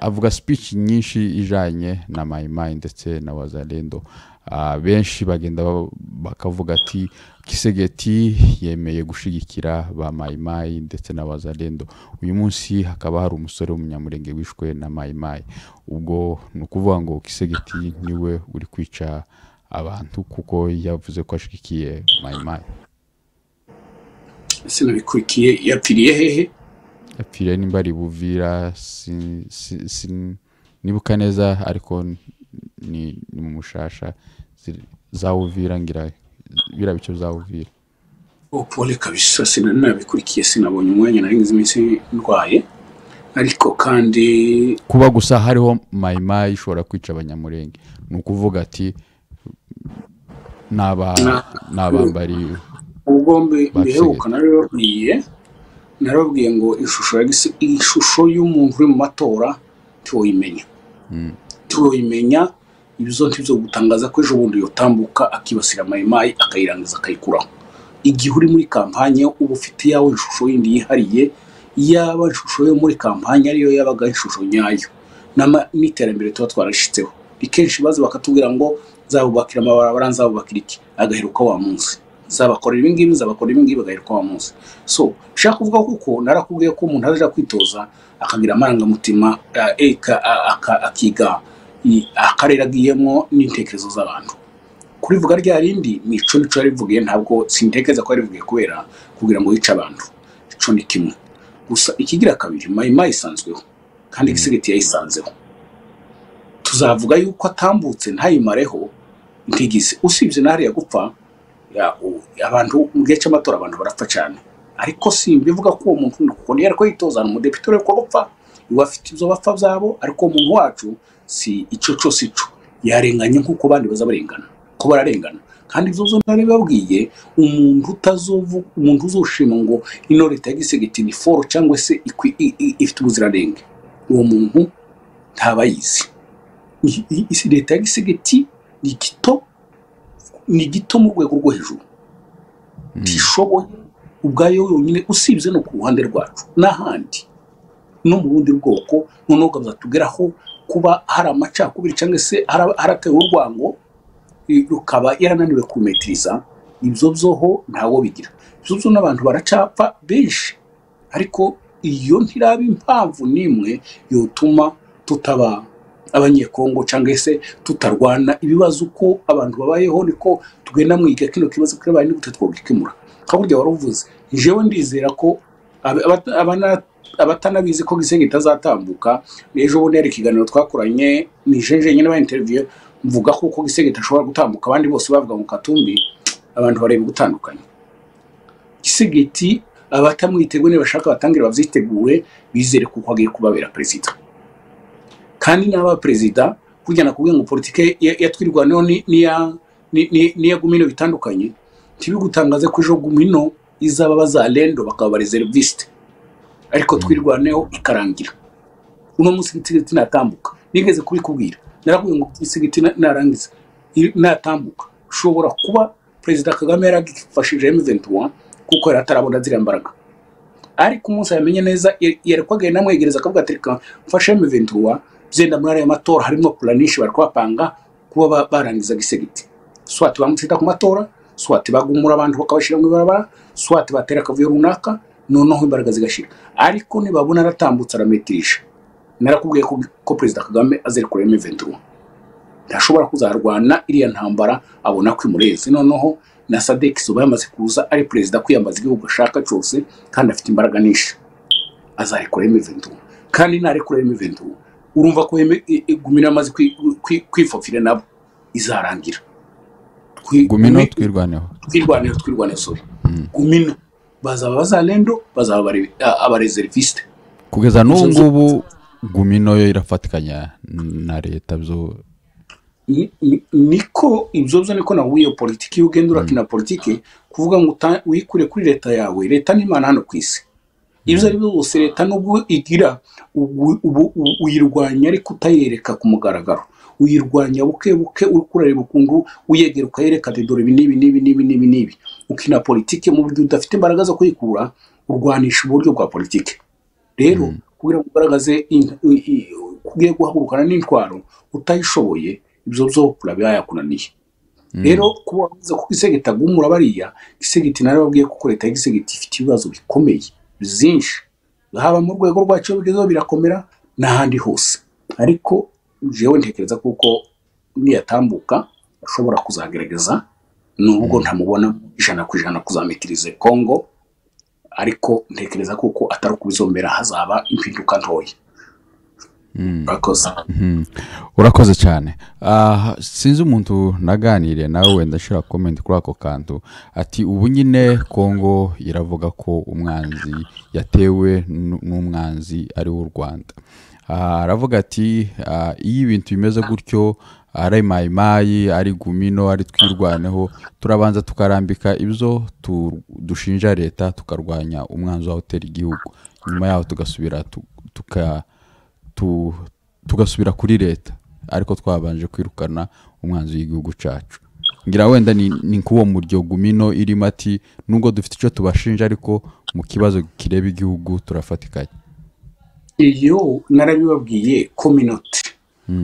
Avuga speech nyinshi ijanye na mayimayi ndetse na wazalendo Ah, benshi bagenda ba- bakavuga ati kisegeti yemeye gushigikira ba mayimayi ndetse na wazalendo uyu munsi hakaba hari umusore w'umunyamurenge wishwe na mayimayi ubwo ni ukuvuga ngo kisegeti ni we uri kwica abantu kuko yavuze ko ashigikiye mayimayi sinabikurikiye yapfiriye hehe? Yapfiriye nimba ari buvira si- si- si- nibuka neza ariko ni mu mushasha. Ziri- za uvira ngira biriya bice za uvira pole kabisa sinanabikurikiye sinabonye umwanya nari ngize iminsi ndwaye. Ariko kandi kuba gusa hariho mayimayi ishobora kwica abanyamurenge. Ni ukuvuga ati ni aba- ni abambari ubwo mbi- Baciye. mbiheruka narababwiye narababwiye ngo ishusho y'umuntu uri mu matora ntiwoyimenya ntiwoyimenya ibizo ntibyo gutangaza ko ejo bundi yotambuka akibasira mayimayi akayirangiza akayikuraho. Igihe uri muri kampanye uba ufite yawe ishusho yindi yihariye yaba ishusho yo muri kampanye ariyo yabaga ishusho nyayo. N'iterambere tuba twarashitseho ni kenshi bakatubwira ngo nzabubakira amabarabara nzabubakira iki? Agaheruka wa munsi. Zabakorera ibi ngibi zabakorera ibi ngibi agaheruka wa munsi. So nshaka kuvuga kuko narakubwiye ko umuntu azaja kwitoza akagira amarangamutima eh, akiga. I- akarere agiyemo n'intekerezo z'abantu. Kurivuga rya rindi ni ico nico yarivugiye ntabwo sintekereza ko yarivugiye kubera kugira ngo yice abantu. Ico ni kimwe. Gusa ikigira kabiri mayimayi isanzweho kandi igisegeti yayisanzeho. Tuzavuga yuko atambutse ntayimareho ntigise usibye na hariya gupfa abantu mu gihe cy'amatora abantu barapfa cyane ariko simbivuga ko uwo muntu kuko ntiyari ko ni umudepite uri ko gupfa iwe afite ibyo bapfa byabo ariko umuntu wacu si icyo cyose ico. Yarenganye nk'uko abandi baza barengana ko bararengana. Kandi ibyo byo nari babwiye umuntu utazovu umuntu uzoshima ngo ino leta ya gisegeti ni foro cyangwa se ifite ubuziranenge. Uwo muntu ntaba yizi. Leta ya gisegeti ni gito ni gito mu rwego rwo hejuru. Ntishoboye ubwayo yonyine usibye no ku ruhande rwacu. N'ahandi. No mu bundi bwoko noneho ukazatugeraho kuba hari amacakubiri cyangwa se hara- haratewe urwango rukaba yarananiwe kumetiriza ibyo byoho ntawo bigira. Ibyo byo n'abantu baracapfa benshi ariko iyo ntiraba impamvu n'imwe yotuma tutaba abanyekongo cyangwa se tutarwana. Ibibazo uko abantu babayeho niko tugenda mwiga kino kibazo kirabaye ni gute twogikemura nka burya wari uvuze jewe ndizera ko abana- abatanabizi ko gisenge itazatambuka ejo bundi hari ikiganiro twakoranye ni jeje nyine ba interview mvuga ko ko gisenge itashobora gutambuka abandi bose bavuga mu katumbi abantu bareba gutandukanye. Gisegeti abatamwiteguye nibashaka batangire babyitegure bizere kuko agiye kubabera perezida. Kandi n'aba perezida burya nakubwiye ngo politike ya- yatwirwaneho ni- niya ni- ni- niya gumino bitandukanye ntibigutangaze ko ejo gumino izaba bazalendo bakaba bareservisite ariko twirwaneho ikarangira. Uno munsi igisigiti natambuka. Nigeze kubikubwira. Narakubwiye ngo igisigiti na- narangiza. Natambuka. Ushobora kuba perezida kagame yaragifashije M23 kuko yari atarabona ziriya mbaraga. Ariko umunsi yamenye neza yari- yari kwagenda amwegereza akavuga ati reka mfashe M23 byenda muri ariya matora harimo puranishe bari kubapanga kuba ba- barangiza gisegiti swati bamutsita ku matora swati bagumura abantu bakabashyira mu ibarabara swati batera akavuyo runaka noneho imbaraga zigashira. Ariko nibabona aratambutse arametirisha narakubwiye ko, perezida kagame azerekura M23 ntashobora kuzarwana iriya ntambara abona ko imureze noneho na sadek soba yamaze kuza ari perezida kwiyambaza igihugu ashaka cyose kandi afite imbaraga nyinshi. Azarekura M23 kandi narekura M23 urumva ko kwi- kwi- kwifofira nabo. Izarangira. Twi- gumino gumi- twirwaneho. twirwanira twirwanira sorry. Gumino. Bazaba bazalendo bazaba abare- a- abareservisite kugeza n'ubu ngubu gumino yo irafatikanya na leta byo ni- ni- niko ibyo byo niko nawe iyo politiki iyo ugenda urakina politiki kuvuga ngo wikure kuri leta yawe. Leta ni imana hano ku isi. Ibyo ari byo byose leta nubwo igira uyirwanya ariko utayereka ku mugaragaro. Uyirwanya buke buke uri kurareba ukuntu uyegera ukayereka dore ibi n'ibi n'ibi n'ibi n'ibi n'ibi. Ukina politiki mu buryo udafite imbaraga zo kuyikura urwanisha uburyo bwa politiki. Rero kugira ngo ugaragaze ugiye guhagurukana n'intwaro utayishoboye ibyo byo biba yakunaniye rero kuba wavuze ko gisegeti agumura bariya gisegeti narababwiye kuko leta y'igisegeti ifite ibibazo bikomeye byinshi. Haba mu rwego rwacu bigezeho birakomera n'ahandi hose. Ariko jewe ntekereza kuko niyatambuka ashobora kuzagerageza nubwo ntamubona ijana ku ijana kuzamitirize kongo ariko ntekereza kuko atari ukubizombera hazaba impinduka ntoya. Urakoze. Mhm. urakoze cyane. Ah, sinzi umuntu naganiriye nawe wenda ashyira komenti kuri ako kantu. Ati ubu nyine kongo iravuga ko umwanzi yatewe n'umwanzi ari w'u rwanda. Ah, aravuga ati ah, iyo ibintu bimeze gutyo ari mayimayi ari gumino ari twirwaneho turabanza tukarambika ibyo dushinja leta tukarwanya umwanzi waho utera igihugu. Nyuma yaho tugasubira tu- tuka tu- tugasubira kuri leta. Ariko twabanje kwirukana umwanzi w'igihugu cyacu ngira wenda ni, ni k'uwo muryo gumino irimo ati nubwo dufite icyo tubashinja ariko mu kibazo kireba igihugu turafatikanya iyo narabibabwiye kominote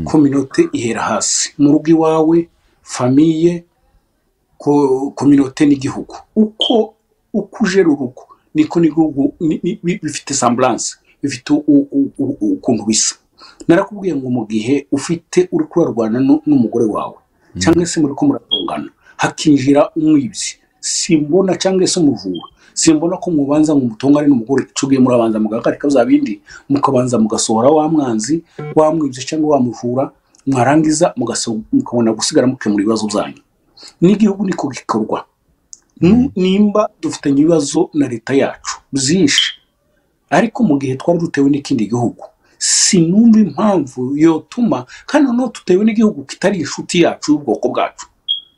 kominote ihera hasi. Mu rugo iwawe famiye ko- kominote n'igihugu. Uko uko ujera urugo niko n'igihugu ni- ni- bi- bifite samburanse bifite ukuntu bisa. Narakubwiye ngo mu gihe ufite uri kurarwana nu- n'umugore wawe cyangwa se muri ko muratungana hakinjira umwibyi. Simbona cyangwa se umujura simbona ko mubanza ngo mutungane n'umugore icyo gihe murabanza mugahagarika bya bindi mukabanza mugasohora wa mwanzi wamwibye cyangwa wamujura mwarangiza mukabona gusigara mukemura ibibazo byanyu. N'igihugu niko gikorwa. Nimba dufitanye ibibazo na leta yacu byinshi. Ariko mu gihe twari dutewe n'ikindi gihugu sinumva impamvu yotuma kandi noneho tutewe n'igihugu kitari inshuti yacu y'ubwoko bwacu.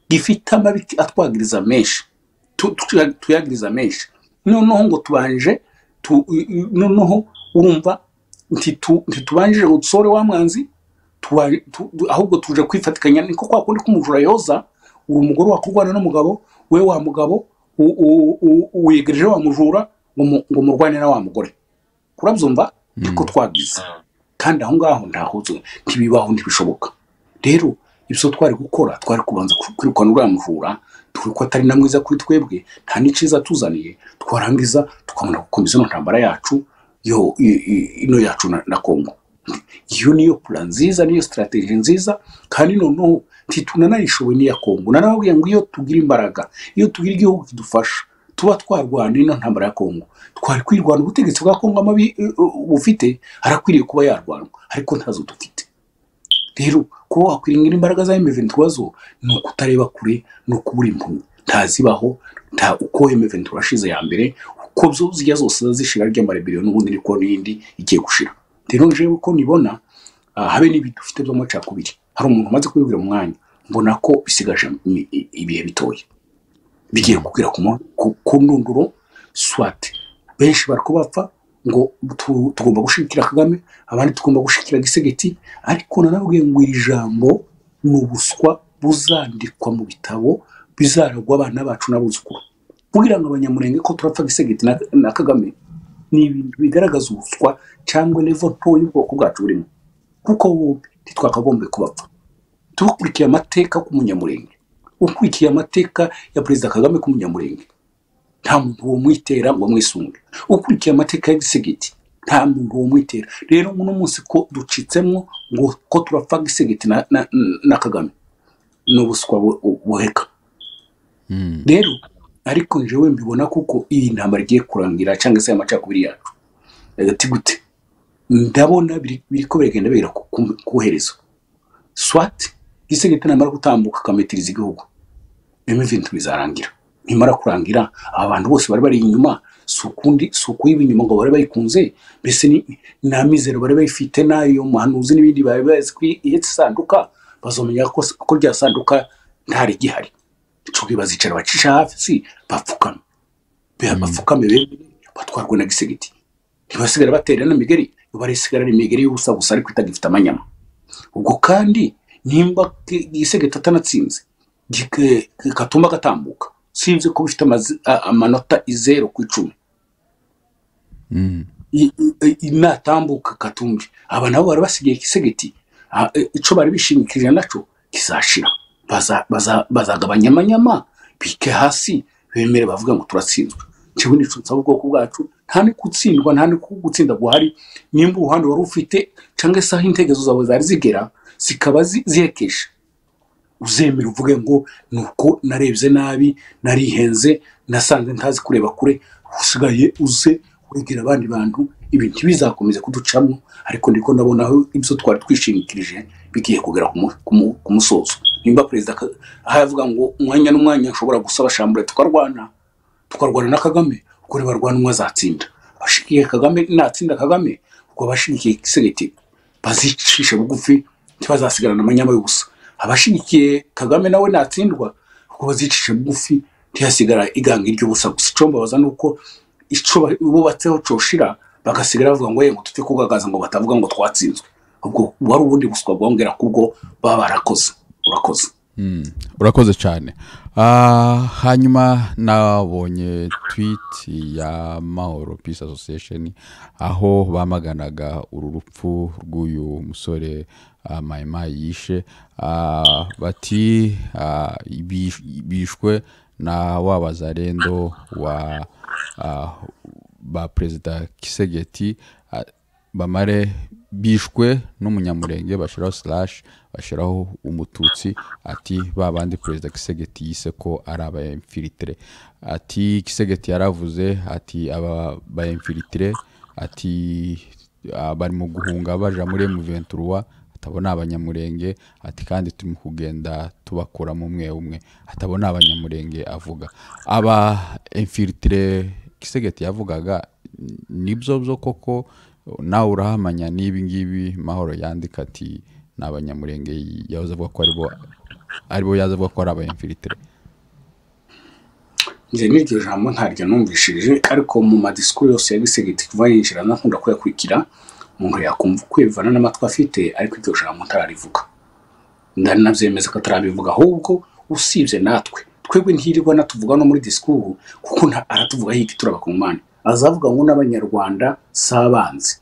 Gifite amabi atwagiriza menshi. Tuyagiriza menshi noneho ngo tubanje tu- noneho urumva ntitu- ntitubanjije ngo dusore wa mwanzi ahubwo tuje kwifatikanya niko kwa kundi k'umujura yoza uri umugore wakurwana n'umugabo we wa mugabo wiyegereje wa mujura ngo mu- ngo murwane na wa mugore. Urabyumva niko twagize. Kandi aho ngaho ntahuze ntibibaho ntibishoboka. Rero ibyo twari gukora twari kubanza ku- kwirukana uriya mujura ko atari na mwiza kuri twebwe nta n'icyiza tuzaniye twarangiza tukabona gukomeza ino ntambara yacu yo ino yacu na, kongo iyo niyo pula nziza niyo sitarateji nziza kandi noneho ntitunanayishoboye n'iya kongo nanababwiye ngo iyo tugira imbaraga iyo tugira igihugu kidufasha tuba twarwana ino ntambara ya kongo twari kwirwana ubutegetsi bwa kongo amabi eh, bufite harakwiriye kuba yarwanwa ariko ntazo dufite. Rero kuba wakwiringira imbaraga za M23 zo ni ukutareba kure ni ukubura impumyi ntazibaho nta uko M23 ashize ya mbere uko zo zijya zose zishira ry'amarebero n'ubundi niko n'indi igiye gushira. Rero jewe ko nibona ah, habe n'ibintu dufite by'amacakubiri. Hari umuntu umaze kubibwira mu mwanya mbona ko bisigaje ibihe bitoya. Bigiye kubwira ku ndunduro swat benshi bariko bapfa ngo tu- tugomba gushigikira kagame abandi tugomba gushigikira gisegeti ariko nanabwiye ngo iri jambo ni ubuswa buzandikwa mu bitabo bizaragwa abana bacu n'abuzukuru. Kugira ngo abanyamurenge ko turapfa gisegeti na, kagame ni ibintu bigaragaza ubuswa cyangwa levo nto y'ubwoko bwacu burimo. Kuko bombi ntitwakagombye kubapfa. Tubakurikiye amateka k'umunyamurenge ukurikiye amateka ya perezida kagame k'umunyamurenge nta muntu wumwitera ngo mwisunge ukurikiye amateka ya gisegeti nta muntu wumwitera. Rero uno munsi ko ducitsemo ngo ko turapfa gisegeti na, kagame ni ubuswa bu- bu- buheka. Rero ariko njyewe mbibona kuko iyi ntambara igiye kurangira cyangwa se amacakubiri yacu. Agati gute? Ndabona biri ko biragenda bigera ku- ku- ku iherezo swat gisegeti namara gutambuka akametiriza igihugu. M23 bizarangira. Nimara kurangira aba bantu bose bari bari inyuma si ukundi si ukuyiba inyuma ngo bari bayikunze mbese ni amizero bari bayifite n'ayo muhanuzi n'ibindi bari bazi ko ihetse isanduka bazomenya ko rya sanduka ntari gihari. Gihe bazicara bacisha hafi si bapfukame. Be- bapfukame bemere batwarwe na gisegeti. Ntibasigara batera n'imigeri barisigara imigeri y'ubusa gusa ariko itagifite amanyama. Ubwo kandi nimba gisegeti atanatsinze katumba gatambuka. Sibye ko bifite amazi- a- amanota izero ku icumi. I- natambuka katumbi. Aba nabo bari basigaye kisegeti. Eh, ico bari bishingikirije naco kizashira. Baza- baza- bazagabanya amanyama bike hasi bemere bavuga ngo turatsinzwe kibu nico nsaba ubwoko bwacu nta ni gutsindwa nta ni gutsinda guhari. Nimba uruhande wari ufite cyangwa se aho intekerezo zawe zari zigera zikaba zi- zihekeje uzemera uvuge ngo ni uko narebye nabi narihenze nasanze ntazi kureba kure usigaye uze wegera abandi bantu ibintu ntibizakomeze kuducamo ariko ndiko ndabona ibyo twari twishingikirije bigiye kugera ku mu- ku mu- ku musozo. Nimba perezida aho yavuga ngo umwanya n'umwanya nshobora gusaba shambure tukarwana tukarwana na kagame niba barwana umwe azatsinda. Abashigikiye kagame natsinda kagame ubwo abashigikiye gisegeti bazicishe bugufi ntibazasigarana amanyama y'ubusa. Abashigikiye kagame nawe natsindwa ubwo bazicishe bugufi ntihasigara iganga iry'ubusa gusa icyo mbabaza ni uko icyo ba- bubatseho coshira bagasigara bavuga ngo yego tujye kugagaza ngo batavuga ngo twatsinzwe. Ubwo wari ubundi buswa bwongera kubwo baba barakoze. Urakoze. Urakoze cyane. Ah, hanyuma nabonye tweet ya mahoro peace association aho bamaganaga uru rupfu rw'uyu musore ah, mayimayi yishe Ah, bati ah, bish- bishwe na wa bazarendo wa ba perezida kisegeti bamare bishwe n'umunyamurenge bashyiraho slash bashyiraho umututsi. Ati ba bandi perezida kisegeti yise ko ari abayemfilitire ati kisegeti yaravuze ati aba bayemfilitire ati bari mu guhunga baja muri M23. Atabona abanyamurenge ati kandi turimo kugenda tubakuramo umwe umwe. Atabona abanyamurenge avuga. Aba infilitire kisegeti yavugaga ni byo byo koko nawe urahamanya n'ibi ngibi? Mahoro yandika ati ni abanyamurenge. Yahoze avuga ko ari bo ari bo yaza avuga ko ari abayemfilitire njye n'iryo jambo ntaryo numvishije ariko mu madisikuru yose ya gisegeti kuva yinjira nakunda kuyakurikira. Umuntu yakumva kwivana n'amatwi afite ariko iryo jambo ntararivuga ndanabyemeza ko atarabivuga ahubwo usibye natwe. Twebwe ntirirwa natuvuga no muri disikuru kuko aratuvuga hiki turabakongomani azavuga ngo n'abanyarwanda si abanzi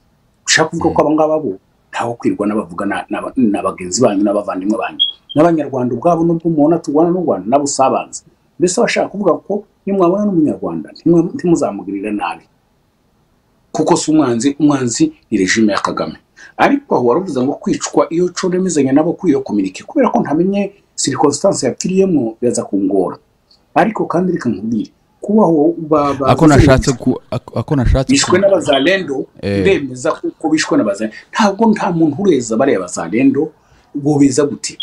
ushaka kuvuga ko aba ngaba bo ntaho kwirwa n'abavuga na- bagenzi banyu n'abavandimwe banyu. N'abanyarwanda ubwabo nubwo mubona turwana n'u rwanda nabo si abanzi mbese bashaka kuvuga ko nimwabona n'umunyarwanda ntimuzamugirire nabi. Kuko si umwanzi umwanzi ni regime ya kagame. Ariko aho waravuze ngo kwicwa iyo conemezanya nabo kuri iyo kominike kubera ko ntamenye circonstance yapfiriyemo biraza kungora. Ariko kandi reka nkubwire kubaho ba- ba- ako nashatse ako nashatse bishwe n'abazalendo Eh. ndemeza ko bishwe n'abazalendo ntabwo nta muntu ureza bariya bazalendo bo beza gute?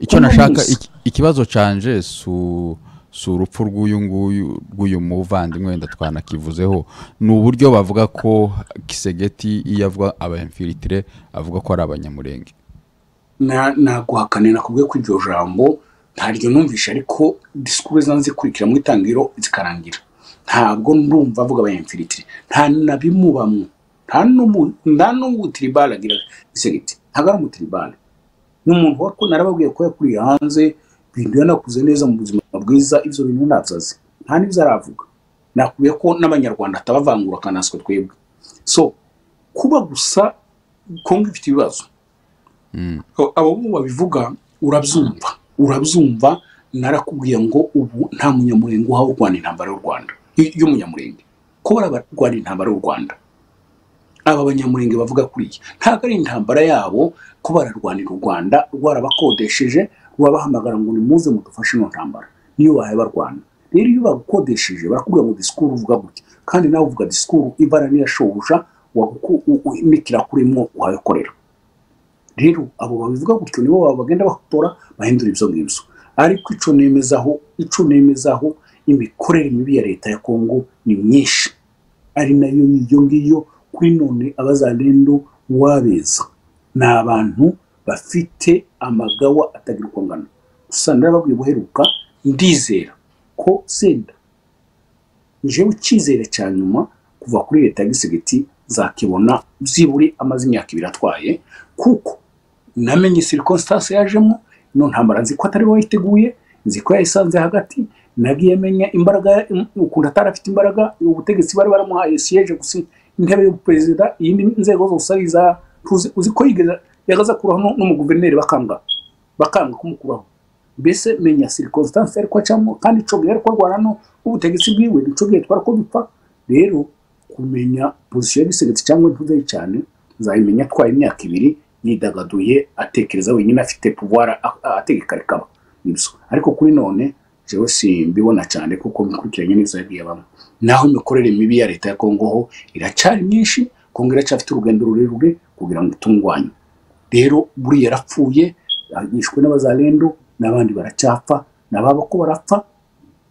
Icyo nashaka ikibazo canje su si urupfu rw'uyu nguyu rw'uyu muvandimwe wenda twanakivuzeho ni uburyo bavuga ko kisegeti iyo avuga abayemfilitire avuga ko ari abanyamurenge. Na- naguhakanira kubwe ko iryo jambo ntaryo numvishe ariko disikuru zikurikira mu itangiro zikarangira. Ntabwo ndumva avuga abayemfiritiri nta na bimubamo nta n'umu- nta n'umutiribale agira isegeti ntabwo ari umutiribale ni umuntu narababwiye ko yakuriye hanze bintu yanakuze neza mu buzima bwiza ibyo bintu ntabyo azi nta n'ibyo aravuga. Nakubwiye ko n'abanyarwanda atabavangura akanaswe twebwe. So kuba gusa kongo ifite ibibazo. Abo bo babivuga urabyumva. Urabyumva narakubwiye ngo ubu nta munyamurenge uhawe urwana intambara y'u rwanda. Y'umunyamurenge ko bararwana intambara y'u rwanda. Aba banyamurenge bavuga kuriya. Ntabwo ari intambara yabo ko bararwanira u rwanda rwarabakodesheje rwabahamagara ngo nimuze mudufashe ino ntambara. Niyo bahaye barwana. Rero iyo bagukodesheje barakubwira ngo disikuru uvuga gutya. Kandi nawe uvuga disikuru ibara niyashobuja imikira kurimo wayikorera rero abo babivuga gutyo nibo bagenda batora bahindura ibyo ngibyo. Ariko ico nemezaho ico nemezaho imikorere mibi ya leta ya kongo ni myinshi. Ari na yo iyo ngiyo kuri none abazalendo wabeza. Ni abantu bafite amagawa atagira uko angana. Gusa narababwiye guheruka ndizera ko senda njewe icyizere cya nyuma kuva kuri leta ya gisegeti zakibona byiburi amaze imyaka ibiri atwaye kuko namenye circonstance yajemo ino ntambara nzi ko atari we wayiteguye nzi ko yayisanze hagati nagiye menya imbaraga ukuntu atari afite imbaraga ubutegetsi bari baramuhaye siyeje gusa intebe y'ubuperezida iyindi nzego zose ari iza uzi ko yigeze yagaza kuraho nu- n'umuguverineri bakanga bakanga kumukuraho mbese menya circonstance ariko acamo kandi ico gihe ariko arwana no ubutegetsi bwiwe nico gihe twari ko bipfa rero kumenya position ya gisegetse cyangwa ntuzeyi cyane nzayimenya atwaye imyaka ibiri yidagaduye atekereza wenyine afite pouvoir a- a- ategeka rikaba ibyo ariko kuri none jewe simbibona cyane kuko bikurikiranye n'ivyo yagiye bamwe naho imikorere mibi ya leta ya kongo ho iracyari myinshi kongo iracyafite urugendo rurerure kugira ngo itungwanye. Rero buriya yarapfuye yishwe n'abazalendo n'abandi baracyapfa n'ababa ko barapfa.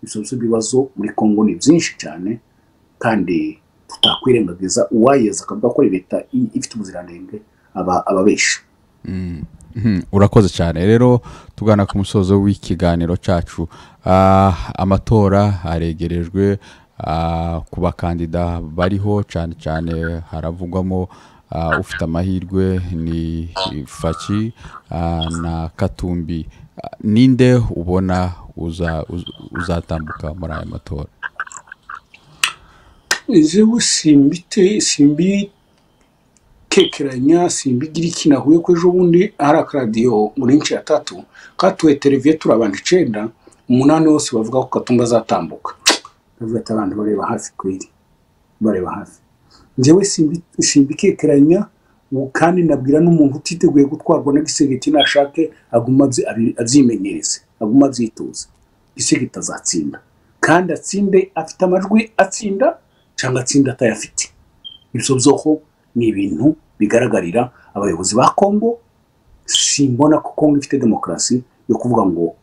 Ibyo byo bibazo muri kongo ni byinshi cyane kandi tutakwirengagiza uwayeza akavuga ko leta ifite ubuziranenge aba ababesha Mhm, urakoze cyane. Rero tugana ku musozo w'ikiganiro cyacu. Ah, amatora aregerejwe ah, ku bakandida bariho cyane cyane haravugwamo ufite amahirwe ni faci ah, na katumbi. Ah, ninde ubona uza- uz- uzatambuka muri aya matora? Jewe simbite simbikekeranya simbigira iki nahuye ko ejo bundi hari akaradiyo muri nce ya tatu? Katuwe televiziyo turabana icenda umunani wose bavuga ko katumba azatambuka. Ndavuga ati abantu bareba hafi kweri bareba hafi. Njyewe simbi- simbikekeranya kandi nabwira n'umuntu utiteguye gutwarwa na gisegeti nashake aguma abyimenyereze aguma abyitoza gisegeti azatsinda kandi atsinde afite amajwi atsinda cyangwa atsinda atayafite. Ibyo byoho ni ibintu bigaragarira abayobozi ba kongo simbona ko kongo ifite demokarasi yo kuvuga ngo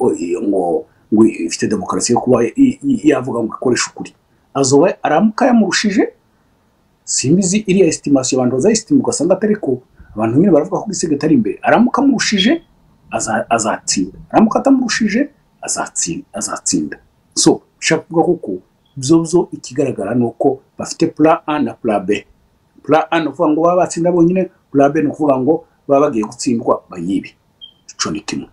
ngo ifite demokarasi yo kuba yavuga ngo ikoresha ukuri. Azoba aramuka yamurushije simbizi iriya esitimasiyo abantu bazayisitima ugasanga atari ko abantu nyine baravuga ko gisege atari imbere. Aramuka amurushije aza- azatsinda. Aramuka atamurushije azatsinda so bishaka kuvuga kuko byo ikigaragara ni uko bafite pura a na pura b. Pura a ni ukuvuga ngo baba batsinda bonyine pura b ni ukuvuga ngo baba bagiye gutsindwa bayibe. Ico ni kimwe.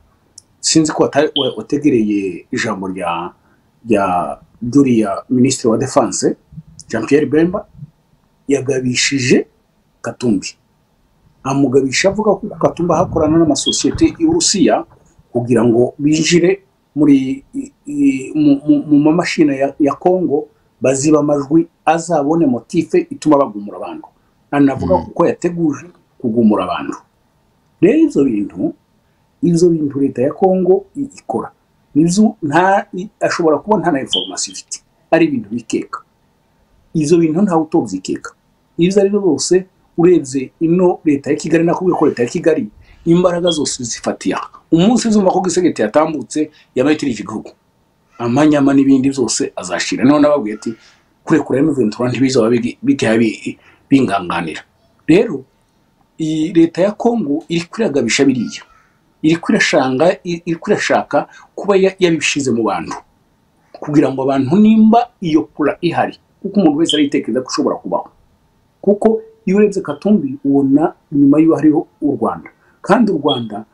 Sinzi ko wategereye ijambo rya rya duriya minisitiri wa defense jean pierre bemba? Yagabishije katumbi. Amugabisha avuga ko katumba hakorana n'amasosiyete y'uburusiya kugira ngo binjire muri mu- mamashini ya, kongo baziba amajwi azabone motife ituma bagumura abantu. Anavuga kuko yateguje kugumura abantu. Rero ibyo bintu ibyo bintu leta ya kongo ikora. Ashobora kuba nta na information ifite. Ari ibintu bikeka. Ibyo bintu ntawe utobyikeka ibyo ari byo byose urebye ino leta ya kigali nakubwiye ko leta ya kigali imbaraga zose zifatiye aha. Umunsi zumva ko gisegeti yatambutse yabayitirije igihugu amanyama n'ibindi byose azashira. Noneho nababwiye ati kurekura emuventura ntibizaba bigi- bigaya bi- binganganira. Rero iyi leta ya kongo iri kwiragabisha biriya. Iri kwirashaka kuba ya- yabishize mu bantu. Kugira ngo abantu nimba iyo kura ihari kuko umuntu wese arayitekereza ko ushobora kubaho. Kuko iyo urebye katumbi ubona inyuma y'uwo hariho u rwanda. Kandi u rwanda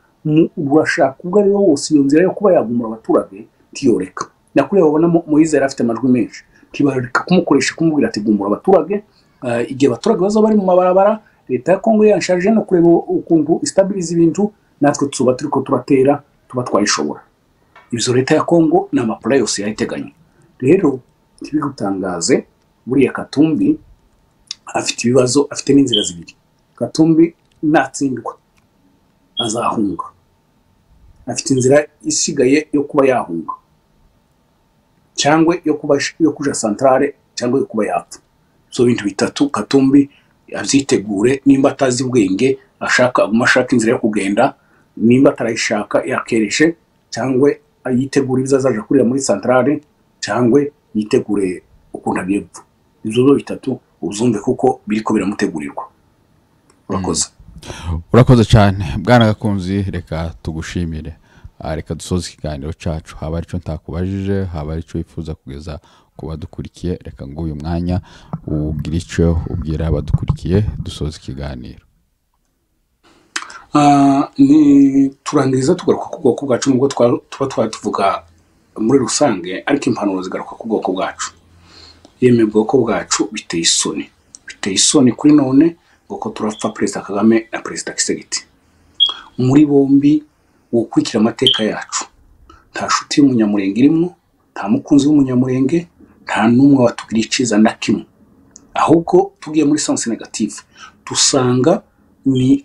rurashaka ubwo ari wo wose iyo nzira yo kuba yagumura abaturage ntiyoreka. Nakuriya babona moyize yari afite amajwi menshi. Ntibareka kumukoresha kumubwira ati gumura abaturage. Eh, igihe abaturage bazaba bari mu mabarabara leta ya kongo yanshaje no kureba ukuntu istabiriza ibintu natwe tuba turi ko turatera tuba twayishobora. Ibyo leta ya kongo ni amapura yose yayiteganya rero ntibigutangaze buriya katumbi afite ibibazo afite n'inzira zibiri. Katumbi natsindwa. Azahunga. Afite inzira isigaye yo kuba yahunga. Cyangwa yo kuba yo kuja santarare cyangwa yo kuba yapfa. So bintu bitatu katumbi abyitegure nimba atazi ubwenge ashaka ashaka inzira yo kugenda nimba atarayishaka yakereshe cyangwa yitegura ibyo azaja kurira muri santarare cyangwa yitegure ukuntu agiye gupfa byo bitatu uzumve kuko biriko biramutegurirwa. Urakoze. Urakoze cyane. Bwana gakunzi reka tugushimire. Ah, reka dusoze ikiganiro cyacu. Haba ari cyo ntakubajije haba ari cyo wifuza kugeza ku badukurikiye reka ngo uyu mwanya ugire icyo ubwira abadukurikiye dusoze ikiganiro. Ah, ni turangiriza tugaruka ku bwoko bwacu nubwo tuba twari tuvuga muri rusange ariko impanuro zigaruka ku bwoko bwacu. Yemwe bwoko bwacu biteye isoni. Biteye isoni kuri none kuko turapfa perezida kagame na perezida kisegeti muri bombi gukurikira amateka yacu. Nta nshuti y'umunyamurenge irimo nta mukunzi w'umunyamurenge nta n'umwe watubwira icyiza na kimwe. Ahubwo tugiye muri sanse negative dusanga ni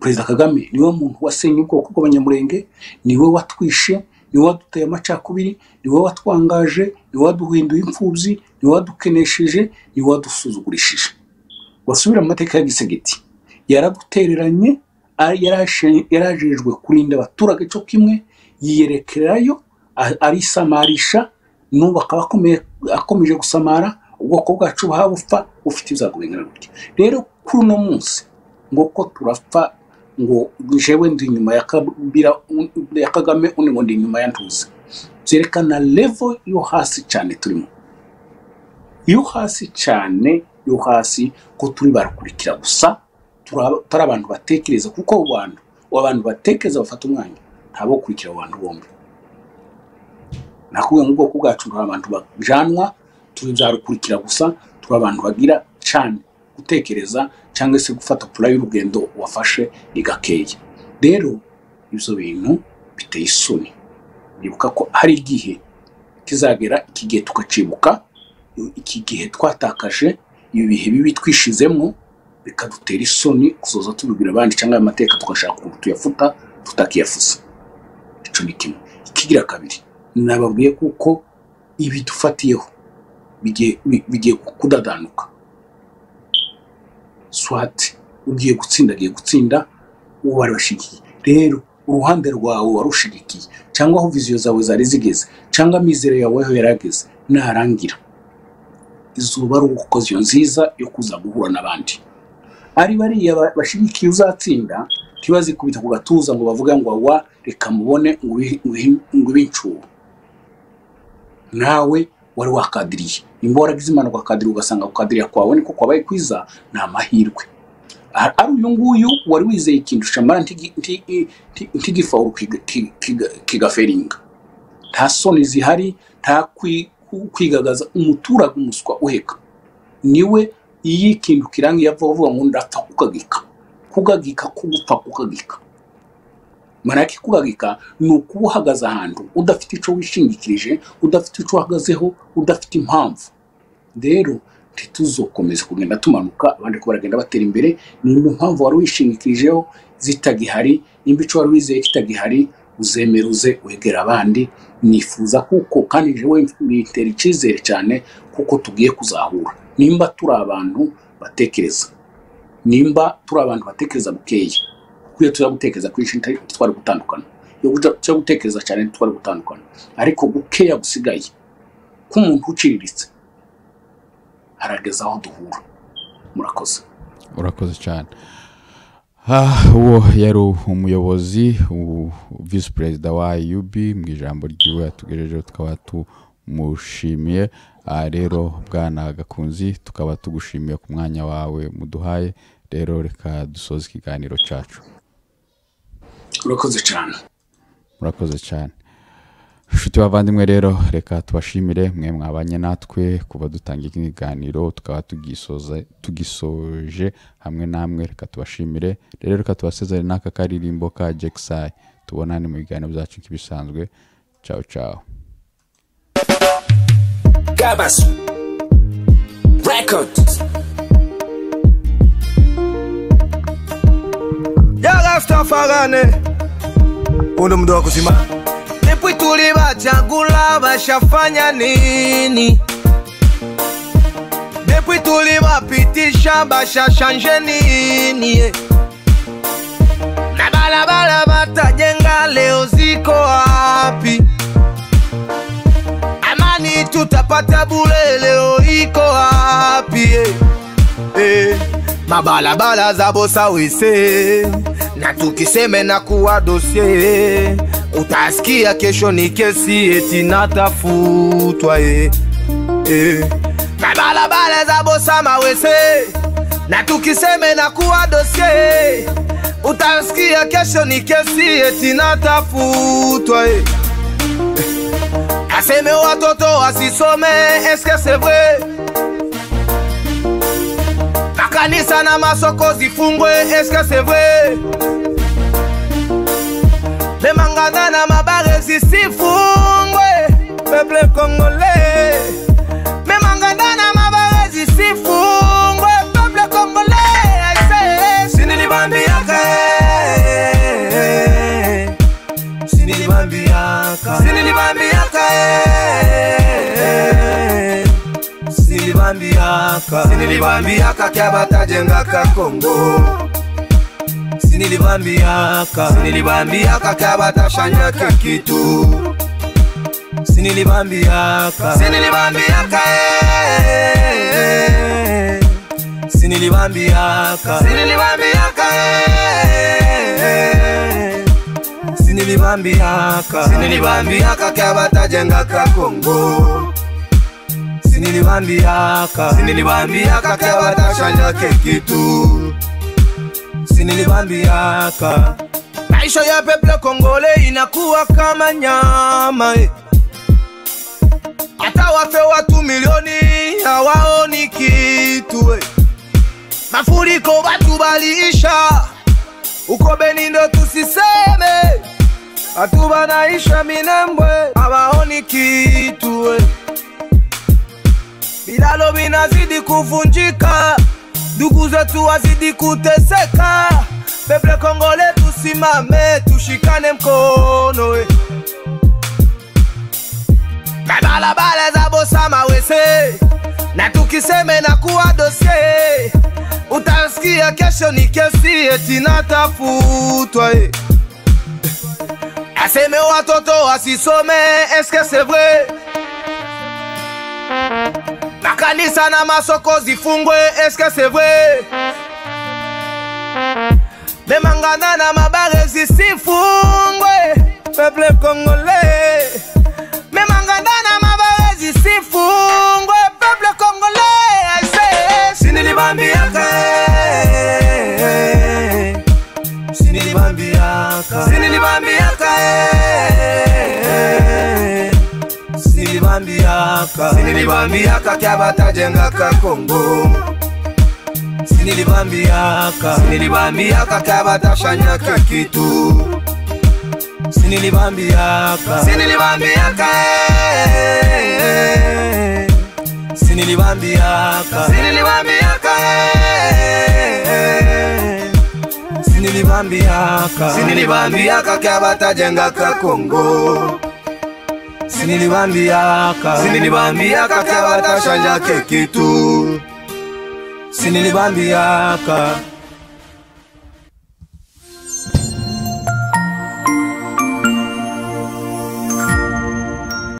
perezida kagame ni we muntu wasenye ubwoko bw'abanyamurenge ni we watwishe ni we waduteye amacakubiri ni we watwangaje ni we waduhinduye imfubyi ni we wadukenesheje ni we wadusuzugurishije wasubira mu mateka ya gisegeti yarashe- yarajejwe kurinda abaturage cyo kimwe yiyerekerayo a- arisamarisha n'ubu akaba akomeje gusamara ubwoko bwacu buhaba bupfa bufite ibyago bingana gutya. Rero kuri uno munsi ngo ko turapfa ngo jewe ndi inyuma ya kagame undi ngo ndi inyuma ya ntuzi byerekana level yo hasi cyane turimo. Yo hasi cyane yo hasi ko turi barakurikira gusa turi abantu batekereza kuko abo bantu abo bantu batekereza bafata umwanya ntabo gukurikira abo bantu bombi. Nakubwiye mu bwacu turi abantu bajanwa turi byarukurikira gusa turi abantu bagira cyane gutekereza cyangwa se gufata pura y'urugendo wafashe igakeye rero ibyo bintu biteye isoni. Nibuka ko hari igihe kizagera iki gihe tukacibuka iki gihe twatakaje ibi bihe bibi twishizemo bikadutera isoni kuzoza tubibwira abandi cyangwa aya mateka tugashaka ukuntu tuyafuta tutakiyafuza. Icyo ni kimwe. Ikigira kabiri nababwiye kuko ibi dufatiyeho bigiye bi- bigiye kudadanuka. Swati ugiye gutsinda agiye gutsinda uwo wari washigikiye. Rero uruhande rwawe warushigikiye cyangwa aho viziyo zawe zari zigeze cyangwa amizero yawe aho yari ageze narangira. Izuba ari ugukoziyo nziza yo kuza guhura n'abandi ari bariya ba- bashigikiye uzatsinda ntibazikubita ku gatuza ngo bavuge ngo wa reka mubone ngo ubi- ubi- ngo ube inshuro nawe wari wakadiriye nimba waragize impanuka ukadiriye ugasanga kukadiriya kwawe niko kwabaye kwiza ni amahirwe Ah, ari uyu nguyu wari wizeye ikintu shamara ntigi- nti- nti- ntigifawuru kiga- ki- kiga- kigaferinga nta soni zihari nta kwigagaza umuturage umuswa uheka. Niwe iyo ikintu kirangiye apfa kuvuga ngo ndapfa kukagika. Kugagika kugupfa kukagika. Manake kugagika ni ukuba uhagaze ahantu udafite icyo wishingikirije udafite icyo uhagazeho udafite impamvu. Rero ntituzokomeze kugenda tumanuka abandi ko baragenda batera imbere nimba impamvu wari wishingikirijeho zitagihari nimba icyo wari wizeye kitagihari uzemere uze wegera abandi. Nifuza kuko kandi jewe bitera icyizere cyane kuko tugiye kuzahura. Nimba turi abantu batekereza nimba turi abantu batekereza bukeya kuko tuza gutekereza kwinshi ntitari- ntitwari gutandukana. Iyo tuza gutekereza cyane ntitwari gutandukana. Ariko gukeya gusigaye k'umuntu uciriritse harageze aho duhura. Murakoze. Urakoze cyane. Uwo yari umuyobozi visi perezida wa UB mu ijambo ryiwe yatugejejeho tukaba tumushimiye. Ah, rero bwana gakunzi tukaba tugushimiye ku mwanya wawe muduhaye. Rero reka dusoze ikiganiro cyacu. Urakoze cyane murakoze cyane inshuti bavandimwe rero reka tubashimire mwe mwabanye natwe kuba dutanga ikiganiro tukaba tugisoza tugisoje hamwe namwe reka tubashimire. Rero reka tubasezere n'aka karirimbo ka jekisai tubonane mu biganiro byacu nk'ibisanzwe. Ciao ciao. Gabas. Records yagastafarane undo mdo wa depuis tulibachagula bashafanya nini? Depuis tulibapitisha bashashanje nini? Na barabara batajenga leo ziko wapi? Amani tutapata bure leo iko wapi? Eh? eh, mabalabala za bosawise na tukiseme na kuwa dosie Utasikia kesho ni kesi eti natafutwa e, e. Na barabara za Bosama wese na tukiseme na kuwa dosie, utasikia kesho ni kesi eti natafutwa e. Aseme watoto wasisome, eske c'est vrai? Makanisa na masoko zifungwe, eske c'est vrai? Lemangana na mabare zisifungwe peuple congolais. Memangana na mabare zisifungwe peuple congolais. Sinilibambiaka sinilibambiaka sinilibambiaka sinilibambiaka sinilibambiaka kya batajengaka kongo sinilibambiaka. Sinilibambiaka kabatashanyaka kitu. Sinilibambiaka. Sinilibambiaka eh. sinilibambiaka. Sinilibambiaka eh. sinilibambiaka. Sinilibambiaka kabatajengaka kongo. Sinilibambiaka. Sinilibambiaka kabatashanyaka kitu sinilibambiaka maisha ya peple kongole inakuwa kama nyama eh. hata wafe watu milioni hawaoni kitu eh. mafuriko watu baliisha uko beni ndo tusiseme watu banaisha minembwe hawaoni kitu eh. Bilalo vinazidi kuvunjika, ndugu zetu wazidi kuteseka. Peple Kongole, tusimame, tushikane mkono eh. Mabalabala za Bosama wese na tukiseme na kuwa dosie, utasikia kesho ni kesi eti natafutwa eh. Aseme watoto wasisome, eske c'est vrai? Makanisa na masoko zifungwe eske c'est vrai? Memangana na mabare zisifungwe peuple congolais. Memangana na mabare zisifungwe peuple congolais aise sinilibambiaka sinilibambiaka sinilibambiaka sinilibambiaka sinilibambiaka kyabatajengaka kongo. Sinilibambiaka kitu. Kongo sinilibambia ka sinilibambia kaka watashanja